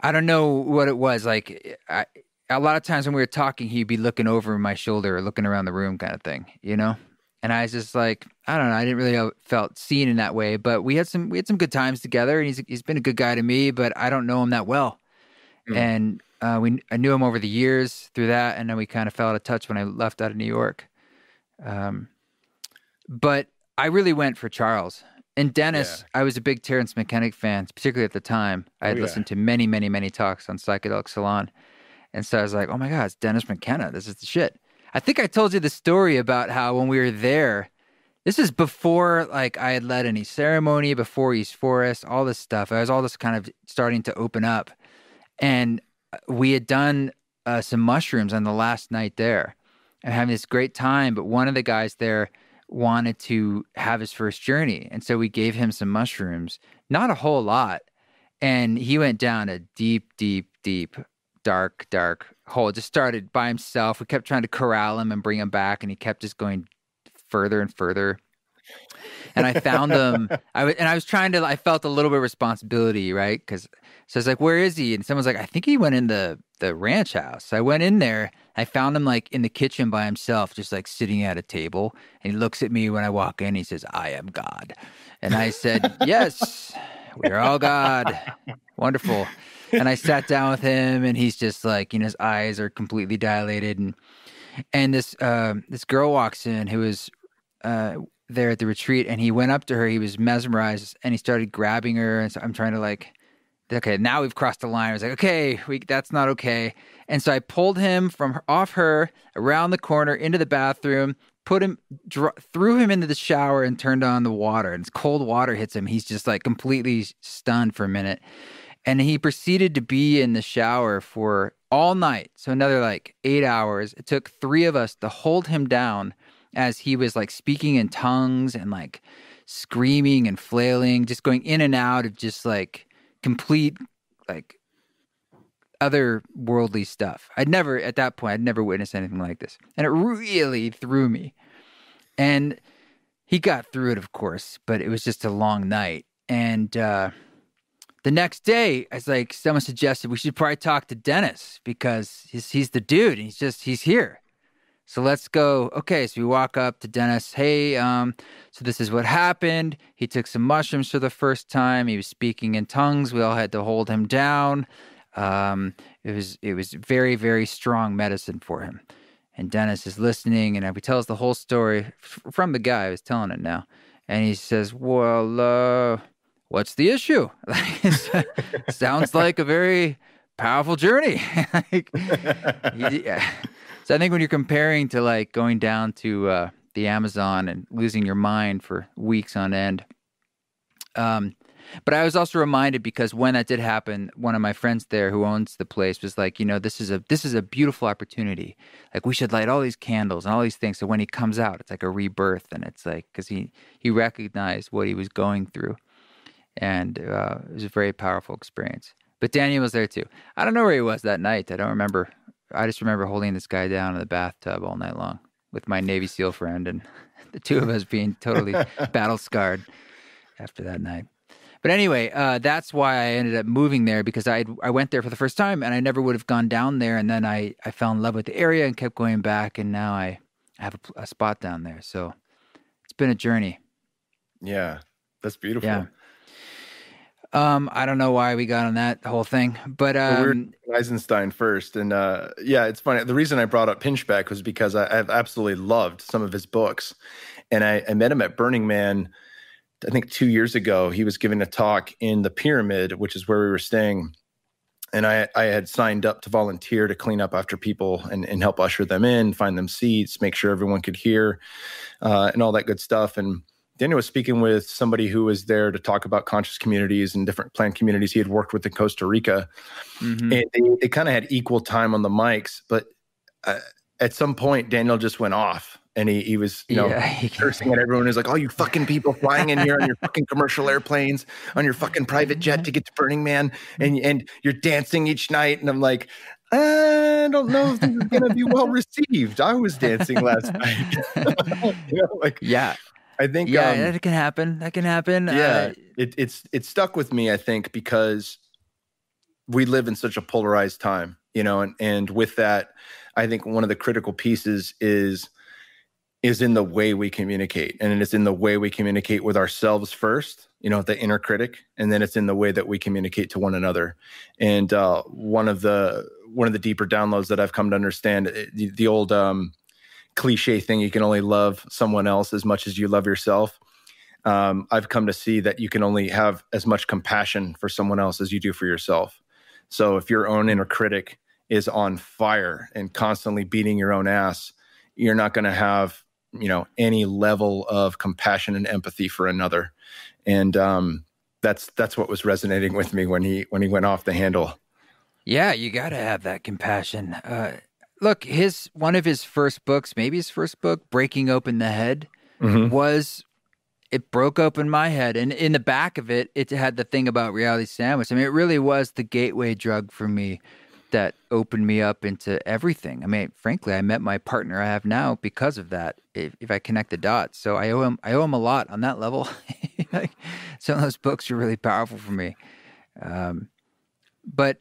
I don't know what it was. Like, I, a lot of times when we were talking, he'd be looking over my shoulder or looking around the room kind of thing, you know? And I was just like, I don't know, I didn't really felt seen in that way, but we had some we had some good times together, and he's he's been a good guy to me, but I don't know him that well, mm. and uh, we I knew him over the years through that, and then we kind of fell out of touch when I left out of New York. Um, but I really went for Charles and Dennis. Yeah. I was a big Terence McKenna fan, particularly at the time. I had oh, yeah. listened to many, many, many talks on psychedelic salon, and so I was like, "Oh my God, it's Dennis McKenna! This is the shit." I think I told you the story about how when we were there, this is before like I had led any ceremony, before East Forest, all this stuff. I was all this kind of starting to open up, and we had done uh, some mushrooms on the last night there, and having this great time. But one of the guys there wanted to have his first journey, and so we gave him some mushrooms, not a whole lot, and he went down a deep, deep, deep, dark, dark hole. Just started by himself. We kept trying to corral him and bring him back, and he kept just going further and further. And I found them. (laughs) I w- and I was trying to. I felt a little bit of responsibility, right? Because so I was like, "Where is he?" And someone's like, "I think he went in the the ranch house." So I went in there. I found him like in the kitchen by himself, just like sitting at a table. And he looks at me when I walk in. He says, "I am God," and I said, (laughs) "Yes, we're all God. Wonderful." And I sat down with him, and he's just like, you know, his eyes are completely dilated, and and this uh, this girl walks in who was uh, there at the retreat, and he went up to her. He was mesmerized, and he started grabbing her, and so I'm trying to like, okay, now we've crossed the line. I was like, okay, we, that's not okay, and so I pulled him from her, off her around the corner into the bathroom. Put him, dr- threw him into the shower, and turned on the water. And cold water hits him. He's just like completely stunned for a minute. And he proceeded to be in the shower for all night. So another like eight hours. It took three of us to hold him down as he was like speaking in tongues and like screaming and flailing, just going in and out of just like complete like other worldly stuff. I'd never at that point I'd never witnessed anything like this. And it really threw me. And he got through it of course, but it was just a long night. And uh the next day, it's like someone suggested we should probably talk to Dennis because he's he's the dude. He's just he's here. So let's go. Okay, so we walk up to Dennis. Hey, um, so this is what happened. He took some mushrooms for the first time. He was speaking in tongues. We all had to hold him down. Um, it was it was very very strong medicine for him. And Dennis is listening, and he tells the whole story from the guy who's telling it now. And he says, "Well, uh, what's the issue? (laughs) sounds like a very powerful journey. (laughs) like, yeah. So I think when you're comparing to like going down to uh, the Amazon and losing your mind for weeks on end, Um, but I was also reminded because when that did happen, one of my friends there who owns the place was like, you know, this is a this is a beautiful opportunity. Like we should light all these candles and all these things. So when he comes out, it's like a rebirth, and it's like because he he recognized what he was going through, and uh, it was a very powerful experience. But Daniel was there too. I don't know where he was that night. I don't remember. I just remember holding this guy down in the bathtub all night long with my Navy SEAL friend, and (laughs) the two of us being totally (laughs) battle scarred after that night. But anyway, uh, that's why I ended up moving there because I I went there for the first time and I never would have gone down there. And then I, I fell in love with the area and kept going back. And now I, have a, a spot down there. So it's been a journey. Yeah, that's beautiful. Yeah. Um, I don't know why we got on that whole thing, but um, we Eisenstein first, and uh, yeah, it's funny. The reason I brought up Pinchbeck was because I, have absolutely loved some of his books, and I, I met him at Burning Man I think two years ago, he was giving a talk in the pyramid, which is where we were staying. And I, I had signed up to volunteer to clean up after people and, and help usher them in, find them seats, make sure everyone could hear, uh, and all that good stuff. And Daniel was speaking with somebody who was there to talk about conscious communities and different plant communities he had worked with in Costa Rica. Mm-hmm. And they, they kind of had equal time on the mics, but uh, at some point, Daniel just went off and he, he was you know yeah, (laughs) cursing at everyone. He's like, "Oh, you fucking people flying in here on your fucking commercial airplanes, on your fucking private jet to get to Burning Man, and and you're dancing each night." And I'm like, I don't know if this is going to be well received. I was dancing last (laughs) night. (laughs) you know, like, yeah, I think yeah, um, that can happen. That can happen. Yeah, uh, it, it's it stuck with me. I think because we live in such a polarized time, you know, and and with that, I think one of the critical pieces is is in the way we communicate and it's in the way we communicate with ourselves first you know the inner critic and then it's in the way that we communicate to one another and uh, one of the one of the deeper downloads that i've come to understand eh, the, the old um, cliche thing you can only love someone else as much as you love yourself. Um, i've come to see that you can only have as much compassion for someone else as you do for yourself. So if your own inner critic is on fire and constantly beating your own ass you're not going to have you know any level of compassion and empathy for another. And um that's that's what was resonating with me when he when he went off the handle. Yeah you got to have that compassion. Uh look his one of his first books maybe his first book breaking open the head mm-hmm. was it broke open my head and in the back of it it had the thing about reality sandwich i mean it really was the gateway drug for me that opened me up into everything. I mean, frankly, I met my partner I have now because of that. If, if I connect the dots, so I owe him. I owe him a lot on that level. (laughs) Some of those books are really powerful for me. Um, but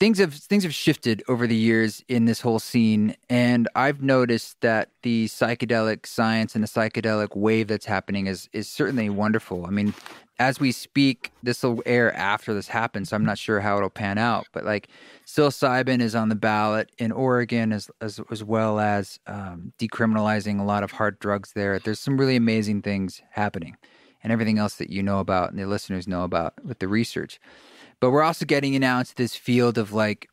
things have things have shifted over the years in this whole scene, and I've noticed that the psychedelic science and the psychedelic wave that's happening is is certainly wonderful. I mean, as we speak, this will air after this happens, so I'm not sure how it'll pan out. But like psilocybin is on the ballot in Oregon, as as, as well as um, decriminalizing a lot of hard drugs there. There's some really amazing things happening, and everything else that you know about and the listeners know about with the research. But we're also getting now into this field of like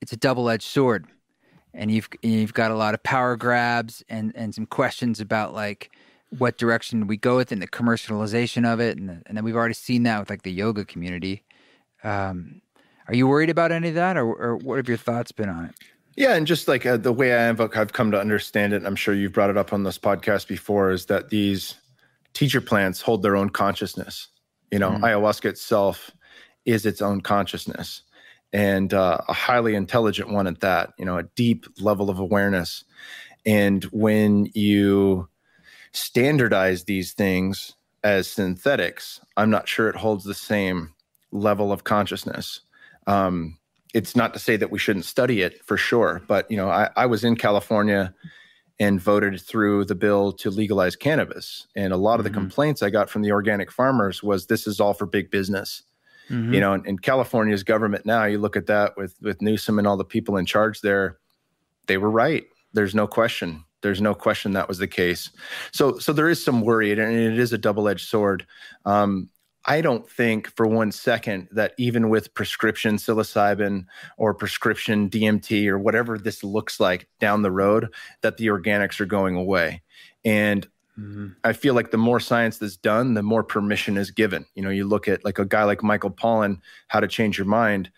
it's a double edged sword, and you've you've got a lot of power grabs and and some questions about like what direction we go with in the commercialization of it, and, the, and then we've already seen that with like the yoga community. Um, are you worried about any of that, or, or what have your thoughts been on it? Yeah, and just like uh, the way I have, I've come to understand it, I'm sure you've brought it up on this podcast before, is that these teacher plants hold their own consciousness. You know, mm. ayahuasca itself is its own consciousness, and uh, a highly intelligent one at that. You know, a deep level of awareness. And when you standardize these things as synthetics, I'm not sure it holds the same level of consciousness. Um, it's not to say that we shouldn't study it for sure, but you know, I, I was in California and voted through the bill to legalize cannabis, and a lot of mm-hmm. the complaints I got from the organic farmers was this is all for big business. Mm-hmm. You know, in, in California's government now, you look at that with with Newsom and all the people in charge there, they were right. There's no question. There's no question that was the case. So, so there is some worry, and it is a double-edged sword. Um, I don't think for one second that even with prescription psilocybin or prescription DMT or whatever this looks like down the road, that the organics are going away. And mm-hmm. I feel like the more science that's done, the more permission is given. You know, you look at like a guy like Michael Pollan, How to Change Your Mind.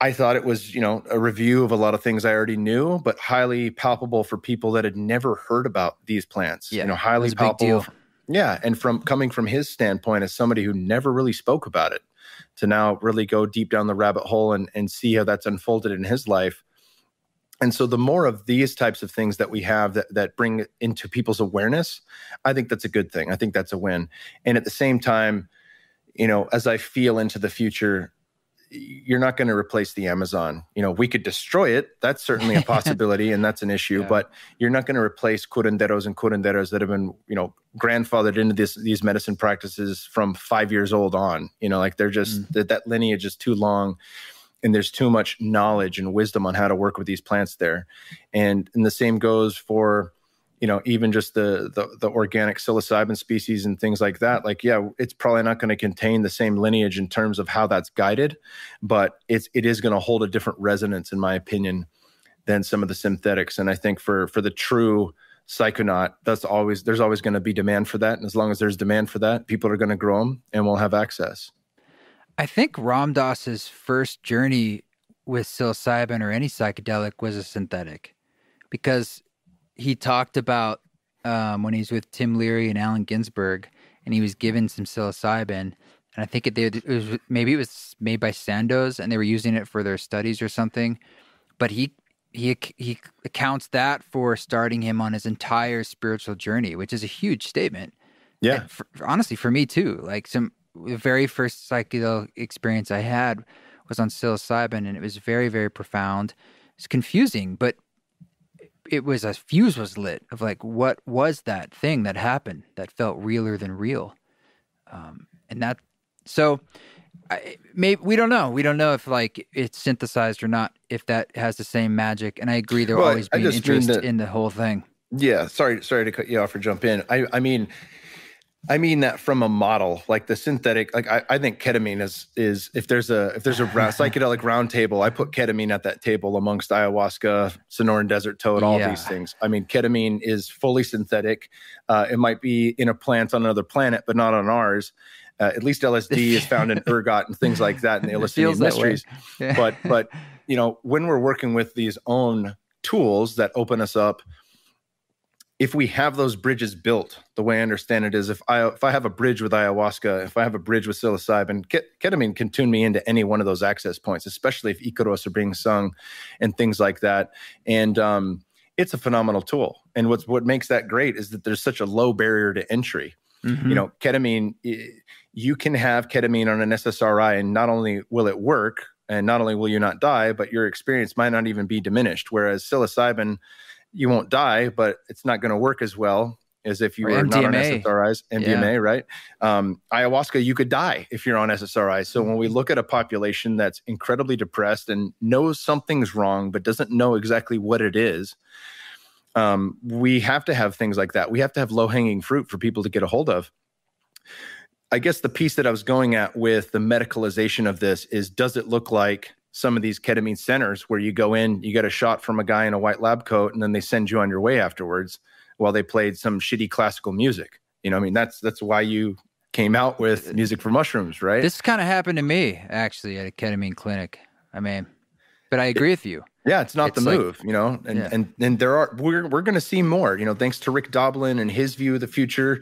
I thought it was, you know, a review of a lot of things I already knew, but highly palpable for people that had never heard about these plants. Yeah, you know, highly palpable. Yeah, and from coming from his standpoint as somebody who never really spoke about it, to now really go deep down the rabbit hole and and see how that's unfolded in his life and so the more of these types of things that we have that, that bring into people's awareness i think that's a good thing. I think that's a win. And at the same time you know as i feel into the future you're not going to replace the amazon. You know we could destroy it. That's certainly a (laughs) possibility and that's an issue yeah. but you're not going to replace curanderos and curanderos that have been you know grandfathered into this these medicine practices from five years old on. You know like they're just mm. that, that lineage is too long and there's too much knowledge and wisdom on how to work with these plants there. And and the same goes for you know even just the, the the, organic psilocybin species and things like that. Like yeah it's probably not going to contain the same lineage in terms of how that's guided but it's it is going to hold a different resonance in my opinion than some of the synthetics. And i think for for the true psychonaut that's always there's always going to be demand for that. And as long as there's demand for that people are going to grow them and we'll have access I think Ram Dass's first journey with psilocybin or any psychedelic was a synthetic because he talked about um, when he's with Tim Leary and Allen Ginsberg and he was given some psilocybin. And I think it, it was maybe it was made by Sandoz and they were using it for their studies or something. But he he he accounts that for starting him on his entire spiritual journey, which is a huge statement. Yeah, for, honestly, for me too. Like some the very first psychedelic experience I had was on psilocybin, and it was very, very profound. It's confusing, but it was a fuse was lit of like what was that thing that happened that felt realer than real, um, and that so. I, maybe we don't know. We don't know if like it's synthesized or not. If that has the same magic, and I agree, there will well, always be interest that, in the whole thing. Yeah, sorry, sorry to cut you off or jump in. I, I mean, I mean that from a model, like the synthetic. Like I, I think ketamine is is if there's a if there's a (laughs) psychedelic round table, I put ketamine at that table amongst ayahuasca, Sonoran Desert Toad, all yeah. these things. I mean, ketamine is fully synthetic. Uh, it might be in a plant on another planet, but not on ours. Uh, at least LSD is found in (laughs) ergot and things like that in the Eleusinian mysteries. Yeah. But but (laughs) you know when we're working with these own tools that open us up if we have those bridges built, the way I understand it is, if I if I have a bridge with ayahuasca, if I have a bridge with psilocybin, ketamine can tune me into any one of those access points, especially if icaros are being sung and things like that. And um, it's a phenomenal tool. And what's what makes that great is that there's such a low barrier to entry. Mm-hmm. You know, ketamine, you can have ketamine on an SSRI, and not only will it work, and not only will you not die, but your experience might not even be diminished. Whereas psilocybin you won't die, but it's not going to work as well as if you or were MDMA. not on SSRIs, MDMA, yeah. right? Um, ayahuasca, you could die if you're on SSRIs. So when we look at a population that's incredibly depressed and knows something's wrong, but doesn't know exactly what it is, um, we have to have things like that. We have to have low hanging fruit for people to get a hold of. I guess the piece that I was going at with the medicalization of this is does it look like some of these ketamine centers where you go in, you get a shot from a guy in a white lab coat, and then they send you on your way afterwards while they played some shitty classical music. You know, I mean, that's that's why you came out with uh, music for mushrooms, right? This kind of happened to me actually at a ketamine clinic. I mean, but I agree it, with you. Yeah, it's not it's the move, you know, and yeah. and and there are we're we're going to see more, you know, thanks to Rick Doblin and his view of the future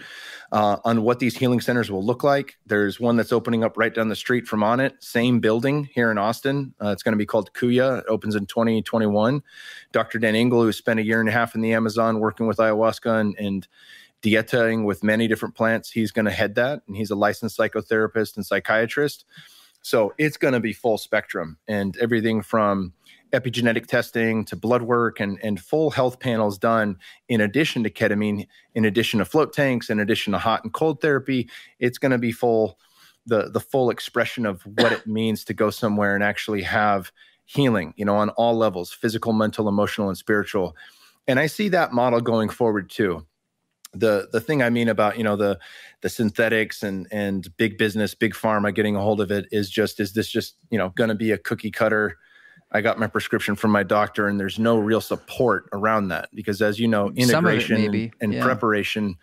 uh, on what these healing centers will look like. There's one that's opening up right down the street from Onnit, same building here in Austin. Uh, it's going to be called Kuya. It opens in 2021. Dr. Dan Engle, who spent a year and a half in the Amazon working with ayahuasca and, and dietaing with many different plants, he's going to head that, and he's a licensed psychotherapist and psychiatrist. So it's going to be full spectrum and everything from epigenetic testing to blood work and, and full health panels done in addition to ketamine, in addition to float tanks, in addition to hot and cold therapy. It's going to be full the the full expression of what it means to go somewhere and actually have healing, you know, on all levels, physical, mental, emotional, and spiritual. And I see that model going forward too. The the thing I mean about, you know, the the synthetics and and big business, big pharma getting a hold of it is just is this just, you know, going to be a cookie cutter I got my prescription from my doctor, and there's no real support around that because, as you know, integration and, and yeah. preparation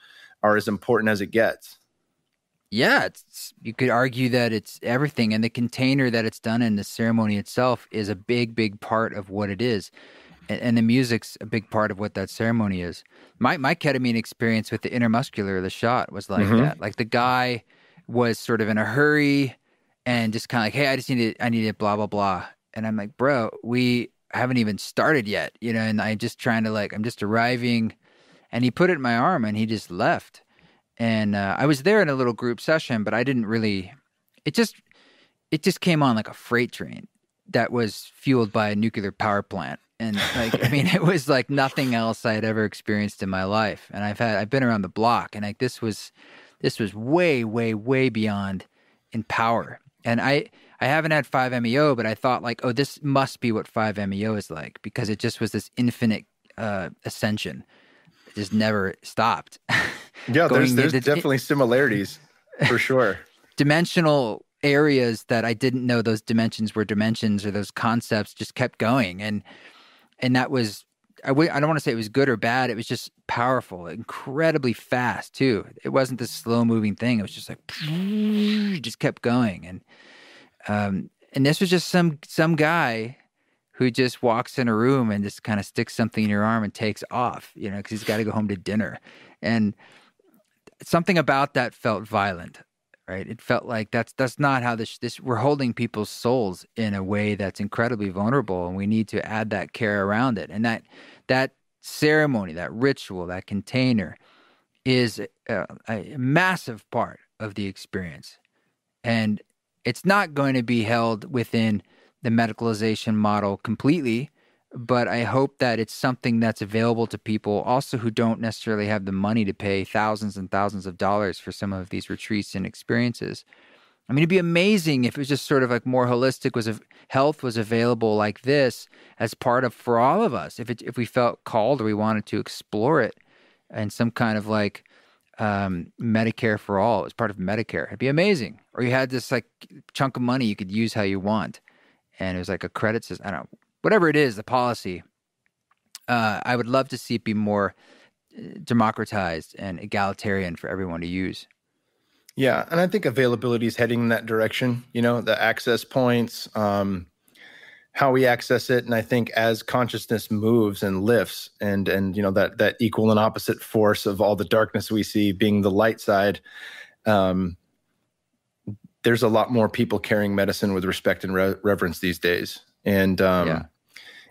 are as important as it gets. Yeah, you could argue that it's everything, and the container that it's done in, the ceremony itself, is a big, big part of what it is, and, and the music's a big part of what that ceremony is. My my ketamine experience with the intermuscular, the shot, was like mm-hmm. that. Like the guy was sort of in a hurry and just kind of like, hey, I just need it, I need it, blah blah blah, and I'm like, bro, we haven't even started yet, you know, and I'm just trying to like, I'm just arriving, and he put it in my arm, and he just left and uh, I was there in a little group session, but I didn't really. It just it just came on like a freight train that was fueled by a nuclear power plant, and like I mean, (laughs) it was like nothing else I had ever experienced in my life. And I've had I've been around the block, and like this was this was way way way beyond in power. And I I haven't had 5-MeO, but I thought like, oh, this must be what 5-MeO is like because it just was this infinite uh, ascension. It just never stopped. (laughs) Yeah, there's, there's definitely similarities for (laughs) sure. Dimensional areas that I didn't know those dimensions were dimensions or those concepts just kept going. And, and that was, I w- I don't want to say it was good or bad. It was just powerful, incredibly fast too. It wasn't this slow moving thing. It was just like, (laughs) just kept going. And, um, and this was just some, some guy who just walks in a room and just kind of sticks something in your arm and takes off, you know, because he's got to go home to dinner. And something about that felt violent right? It felt like that's that's not how this this we're holding people's souls in a way that's incredibly vulnerable and we need to add that care around it. And that that ceremony that ritual that container is a, a massive part of the experience. And it's not going to be held within the medicalization model completely but I hope that it's something that's available to people also who don't necessarily have the money to pay thousands and thousands of dollars for some of these retreats and experiences. I mean, it'd be amazing if it was just sort of like more holistic. Was a, health was available like this as part of for all of us. If it if we felt called or we wanted to explore it, and some kind of like um, Medicare for all as part of Medicare, it'd be amazing. Or you had this like chunk of money you could use how you want, and it was like a credit system. I don't know whatever it is, the policy, uh, I would love to see it be more uh, democratized and egalitarian for everyone to use. Yeah, and I think availability is heading in that direction. You know, the access points, um, how we access it, and I think as consciousness moves and lifts, and and you know that that equal and opposite force of all the darkness we see being the light side. Um, there's a lot more people carrying medicine with respect and re- reverence these days, and um, yeah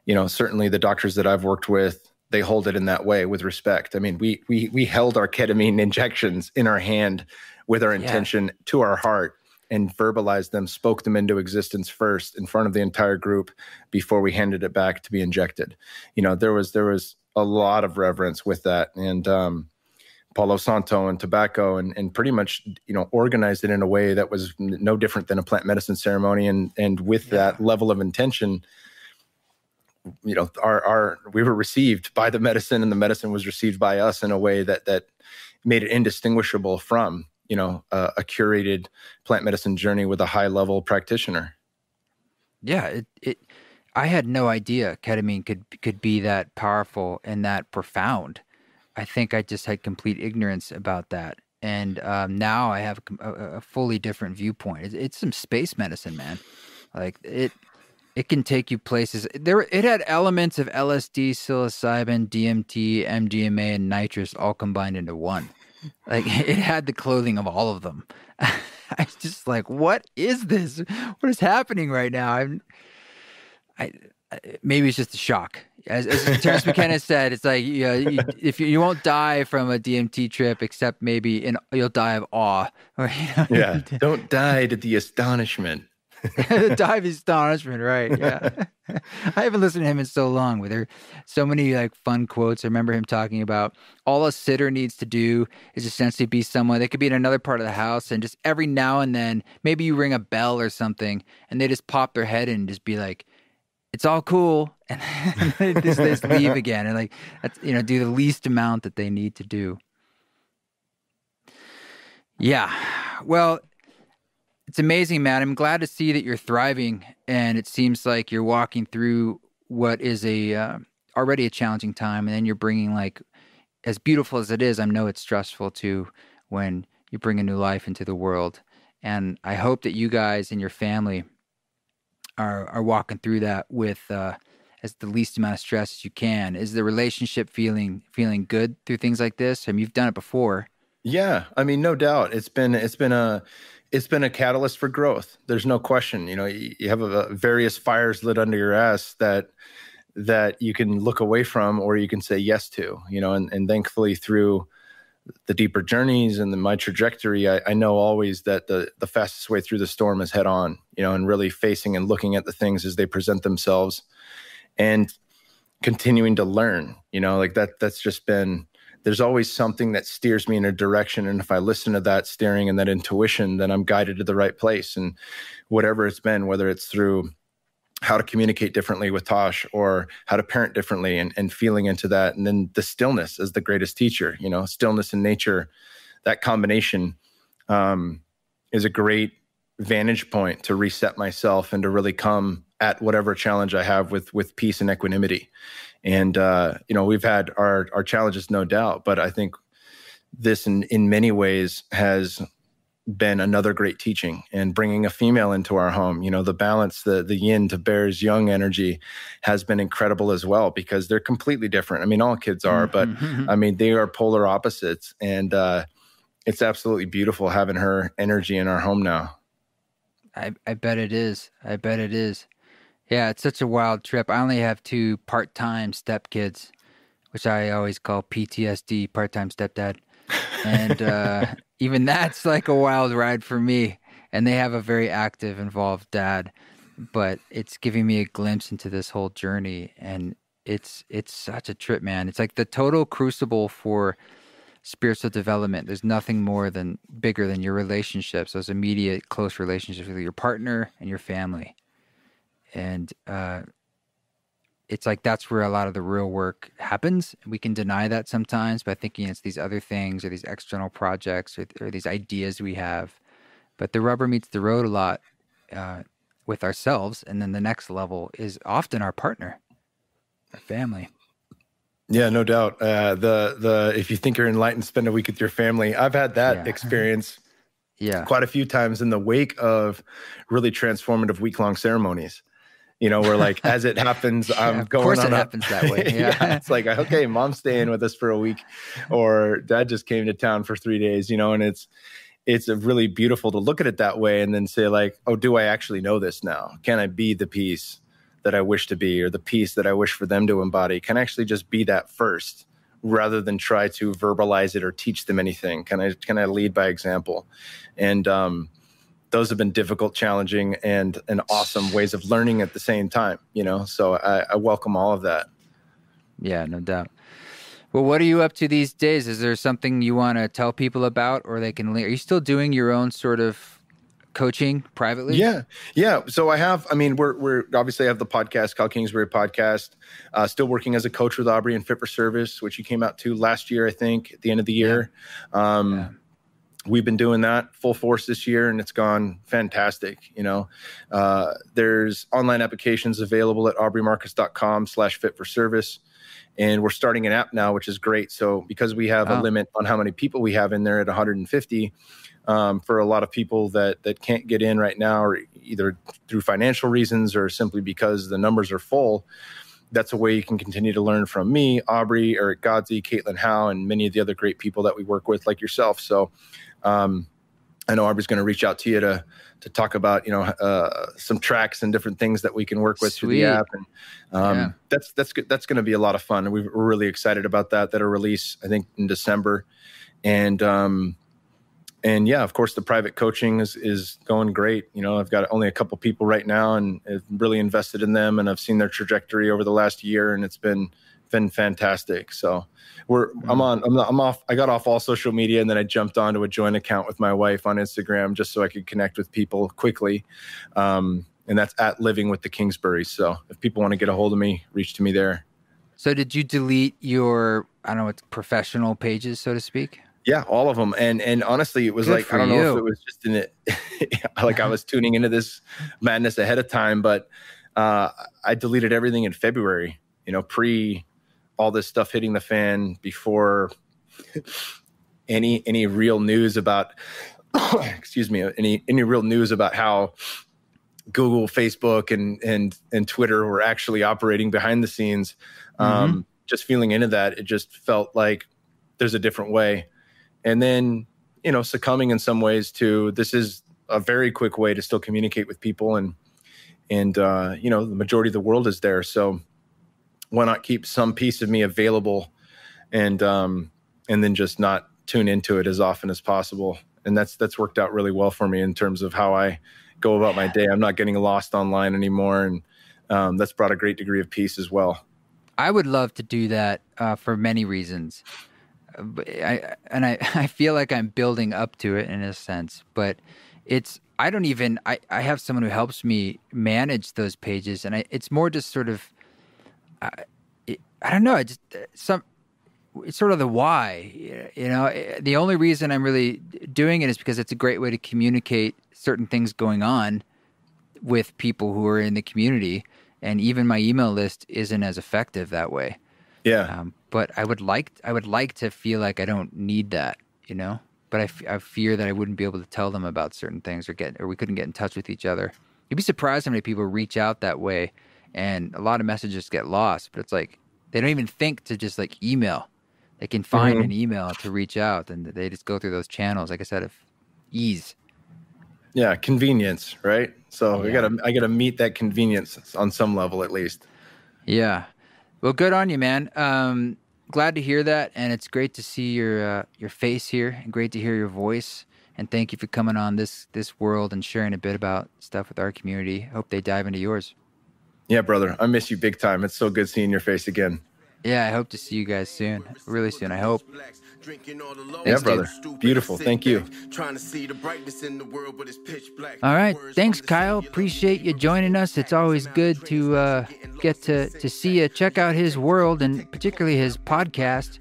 you know, certainly the doctors that I've worked with, they hold it in that way with respect. I mean, we we we held our ketamine injections in our hand with our intention yeah. to our heart and verbalized them, spoke them into existence first in front of the entire group before we handed it back to be injected. You know, there was there was a lot of reverence with that, and um, Palo Santo and tobacco, and and pretty much you know organized it in a way that was no different than a plant medicine ceremony, and and with yeah. that level of intention you know our our we were received by the medicine and the medicine was received by us in a way that that made it indistinguishable from you know a, a curated plant medicine journey with a high level practitioner? Yeah it it i had no idea ketamine could could be that powerful and that profound. I think i just had complete ignorance about that. And um, now i have a, a fully different viewpoint. It's, it's some space medicine man. Like it it can take you places. There, it had elements of LSD, psilocybin, DMT, MDMA, and nitrous all combined into one. Like (laughs) it had the clothing of all of them. (laughs) I was just like, what is this? What is happening right now? I'm, I, maybe it's just a shock. As, as (laughs) Terence McKenna said, it's like you, know, you if you, you, won't die from a DMT trip, except maybe in you'll die of awe. Or, you know, yeah, don't die to the astonishment. (laughs) dive astonishment, right? Yeah. (laughs) I haven't listened to him in so long. Where there are so many like fun quotes. I remember him talking about all a sitter needs to do is essentially be someone. They could be in another part of the house, and just every now and then, maybe you ring a bell or something, and they just pop their head in and just be like, "It's all cool," (laughs) and they just, they just leave again, and like that's you know do the least amount that they need to do. Yeah, well, it's amazing, man. I'm glad to see that you're thriving, and it seems like you're walking through what is a uh, already a challenging time, and then you're bringing like as beautiful as it is. I know it's stressful too when you bring a new life into the world, and I hope that you guys and your family are are walking through that with uh, as the least amount of stress as you can. Is the relationship feeling feeling good through things like this? I mean, you've done it before. Yeah, I mean, no doubt. It's been it's been a it's been a catalyst for growth. There's no question. You know, you, have a, various fires lit under your ass that that you can look away from or you can say yes to. You know, and, and thankfully through the deeper journeys and the, my trajectory, I, I, know always that the the fastest way through the storm is head on. You know, and really facing and looking at the things as they present themselves, and continuing to learn. You know, like that. That's just been there's always something that steers me in a direction. And if I listen to that steering and that intuition, then I'm guided to the right place. And whatever it's been, whether it's through how to communicate differently with Tosh or how to parent differently and, and feeling into that. And then the stillness is the greatest teacher, you know, stillness and nature, that combination um, is a great vantage point to reset myself and to really come at whatever challenge I have with with peace and equanimity. And uh, you know, we've had our our challenges, no doubt, but I think this, in in many ways, has been another great teaching and bringing a female into our home. You know the balance the the yin to bear's yang energy has been incredible as well because they're completely different. I mean all kids are but mm-hmm. i mean they are polar opposites and uh it's absolutely beautiful having her energy in our home now. I i bet it is. I bet it is yeah, it's such a wild trip. I only have two part time stepkids, which I always call PTSD, part time stepdad. And uh, (laughs) even that's like a wild ride for me. And they have a very active, involved dad. But it's giving me a glimpse into this whole journey. And it's it's such a trip, man. It's like the total crucible for spiritual development. There's nothing more than bigger than your relationships, those immediate close relationships with your partner and your family and uh, it's like that's where a lot of the real work happens. We can deny that sometimes by thinking it's these other things or these external projects or, or these ideas we have. But the rubber meets the road a lot uh, with ourselves, and then the next level is often our partner, our family. Yeah, no doubt. Uh, the the if you think you're enlightened, spend a week with your family. I've had that yeah. experience. (laughs) yeah, quite a few times in the wake of really transformative week long ceremonies you know, where like (laughs) as it happens, I'm going. Of course, it happens that way. (laughs) Yeah. yeah. it's like okay, mom's staying with us for a week, or dad just came to town for three days. You know, and it's it's really beautiful to look at it that way, and then say like, oh, do I actually know this now? Can I be the piece that I wish to be, or the piece that I wish for them to embody? Can I actually just be that first? rather than try to verbalize it or teach them anything can i can i lead by example and um those have been difficult, challenging, and and awesome ways of learning at the same time. You know, so I, I welcome all of that. Yeah, no doubt. Well, what are you up to these days? Is there something you want to tell people about, or they can? Are you still doing your own sort of coaching privately? Yeah, yeah. So I have. I mean, we're we're obviously I have the podcast, Kyle Kingsbury podcast. Uh, still working as a coach with Aubrey and Fit for Service, which you came out to last year, I think, at the end of the year. Yeah. Um, yeah we've been doing that full force this year and it's gone fantastic you know? Uh, there's online applications available at aubreymarcus.com slash fit for service and we're starting an app now which is great. So because we have a limit on how many people we have in there at 150 um, for a lot of people that that can't get in right now or either through financial reasons or simply because the numbers are full that's a way you can continue to learn from me, Aubrey, Eric Godsey, Caitlin Howe, and many of the other great people that we work with, like yourself. So um, I know Aubrey's going to reach out to you to to talk about you know uh, some tracks and different things that we can work with Sweet. through the app, and um, yeah. that's that's good. That's going to be a lot of fun. we are really excited about that. That'll release I think in December, and um, and yeah, of course the private coaching is is going great. You know, I've got only a couple people right now, and I've really invested in them, and I've seen their trajectory over the last year, and it's been been fantastic. So we're mm-hmm. I'm on I'm, I'm off I got off all social media and then I jumped onto a joint account with my wife on Instagram just so I could connect with people quickly. Um, and that's at living with the Kingsbury. So if people want to get a hold of me, reach to me there. So did you delete your I don't know what professional pages so to speak? Yeah, all of them. And and honestly, it was Good like I don't know if it was just in it, (laughs) like I was tuning into this madness ahead of time, but uh, I deleted everything in February. You know, pre all this stuff hitting the fan before any any real news about (coughs) excuse me any any real news about how Google, Facebook, and and and Twitter were actually operating behind the scenes. Um, just feeling into that, it just felt like there's a different way. And then, you know, succumbing in some ways to this is a very quick way to still communicate with people, and and uh, you know, the majority of the world is there. So why not keep some piece of me available, and um, and then just not tune into it as often as possible. And that's that's worked out really well for me in terms of how I go about my day. I'm not getting lost online anymore, and um, that's brought a great degree of peace as well. I would love to do that uh, for many reasons. I and I, (laughs) I feel like I'm building up to it in a sense, but it's I don't even I, I have someone who helps me manage those pages, and I, it's more just sort of I, it, I don't know. I just uh, some it's sort of the why. You know, Eh, the only reason I'm really doing it is because it's a great way to communicate certain things going on with people who are in the community, and even my email list isn't as effective that way. Yeah, Um, but I would like I would like to feel like I don't need that, you know. But I, f- I fear that I wouldn't be able to tell them about certain things, or get or we couldn't get in touch with each other. You'd be surprised how many people reach out that way, and a lot of messages get lost. But it's like they don't even think to just like email. They can find Mhm. an email to reach out, and they just go through those channels. Like I said, of ease. yeah, convenience, right? So I Yeah. gotta I gotta meet that convenience on some level at least. Yeah. Well, good on you, man. Um, glad to hear that, and it's great to see your uh, your face here, and great to hear your voice. And thank you for coming on this this world and sharing a bit about stuff with our community. Hope they dive into yours. Yeah, brother, I miss you big time. It's so good seeing your face again. Yeah, I hope to see you guys soon, really soon. I hope. Yeah, brother. Beautiful. Thank you. All right, thanks, Kyle. Appreciate you joining us. It's always good to uh, get to to see you. Check out his world and particularly his podcast.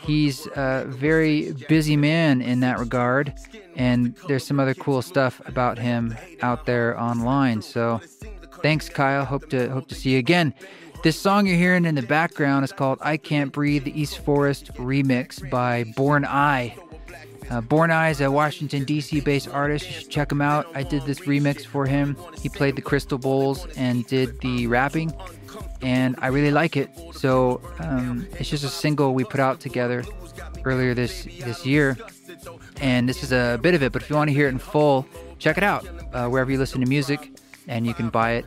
He's a very busy man in that regard, and there's some other cool stuff about him out there online. So, thanks, Kyle. Hope to hope to see you again. This song you're hearing in the background is called "I Can't Breathe," the East Forest remix by Born I. Uh, Born I is a Washington, D.C. based artist. You should check him out. I did this remix for him. He played the Crystal Bowls and did the rapping, and I really like it. So um, it's just a single we put out together earlier this, this year, and this is a bit of it. But if you want to hear it in full, check it out uh, wherever you listen to music, and you can buy it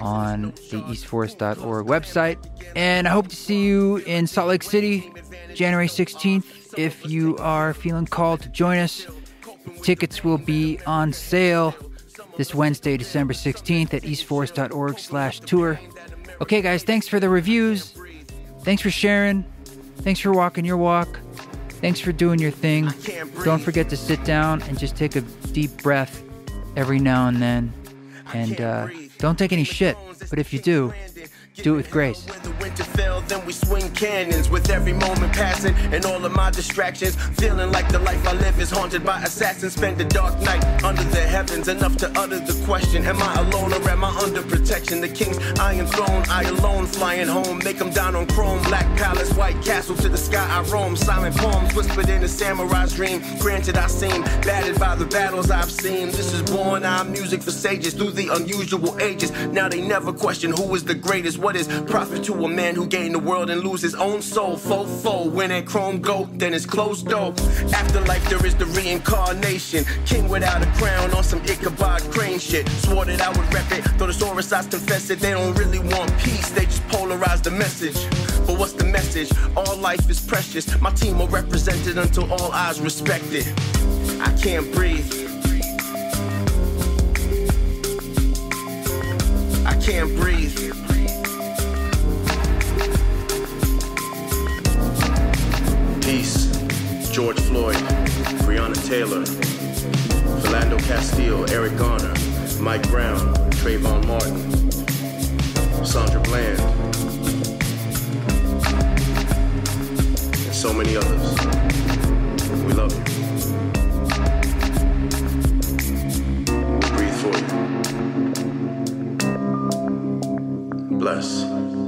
on the eastforest.org website. And I hope to see you in Salt Lake City, January 16th. If you are feeling called to join us, tickets will be on sale this Wednesday, December 16th at eastforest.org slash tour. Okay, guys, thanks for the reviews. Thanks for sharing. Thanks for walking your walk. Thanks for doing your thing. Don't forget to sit down and just take a deep breath every now and then. And uh, don't take any shit. But if you do, do it with grace. When the winter fell, then we swing cannons with every moment passing and all of my distractions. Feeling like the life I live is haunted by assassins. Spend a dark night under the heavens, enough to utter the question Am I alone or am I under protection? The king's iron throne, I alone flying home. Make them down on chrome, black palace, white castle to the sky I roam. Silent poems whispered in a samurai's dream. Granted, I seem battered by the battles I've seen. This is born music for sages through the unusual ages. Now they never question who is the greatest. What is profit to a man who gain the world and lose his own soul? Fo fo, when that chrome go, then it's closed door. Afterlife, there is the reincarnation. King without a crown on some Ichabod crane shit. Swore that I would rep it, though the Sorosites confess it. They don't really want peace, they just polarize the message. But what's the message? All life is precious. My team will represent it until all eyes respect it. I can't breathe. I can't breathe. George Floyd, Breonna Taylor, Philando Castile, Eric Garner, Mike Brown, Trayvon Martin, Sandra Bland, and so many others. We love you. We breathe for you. Bless.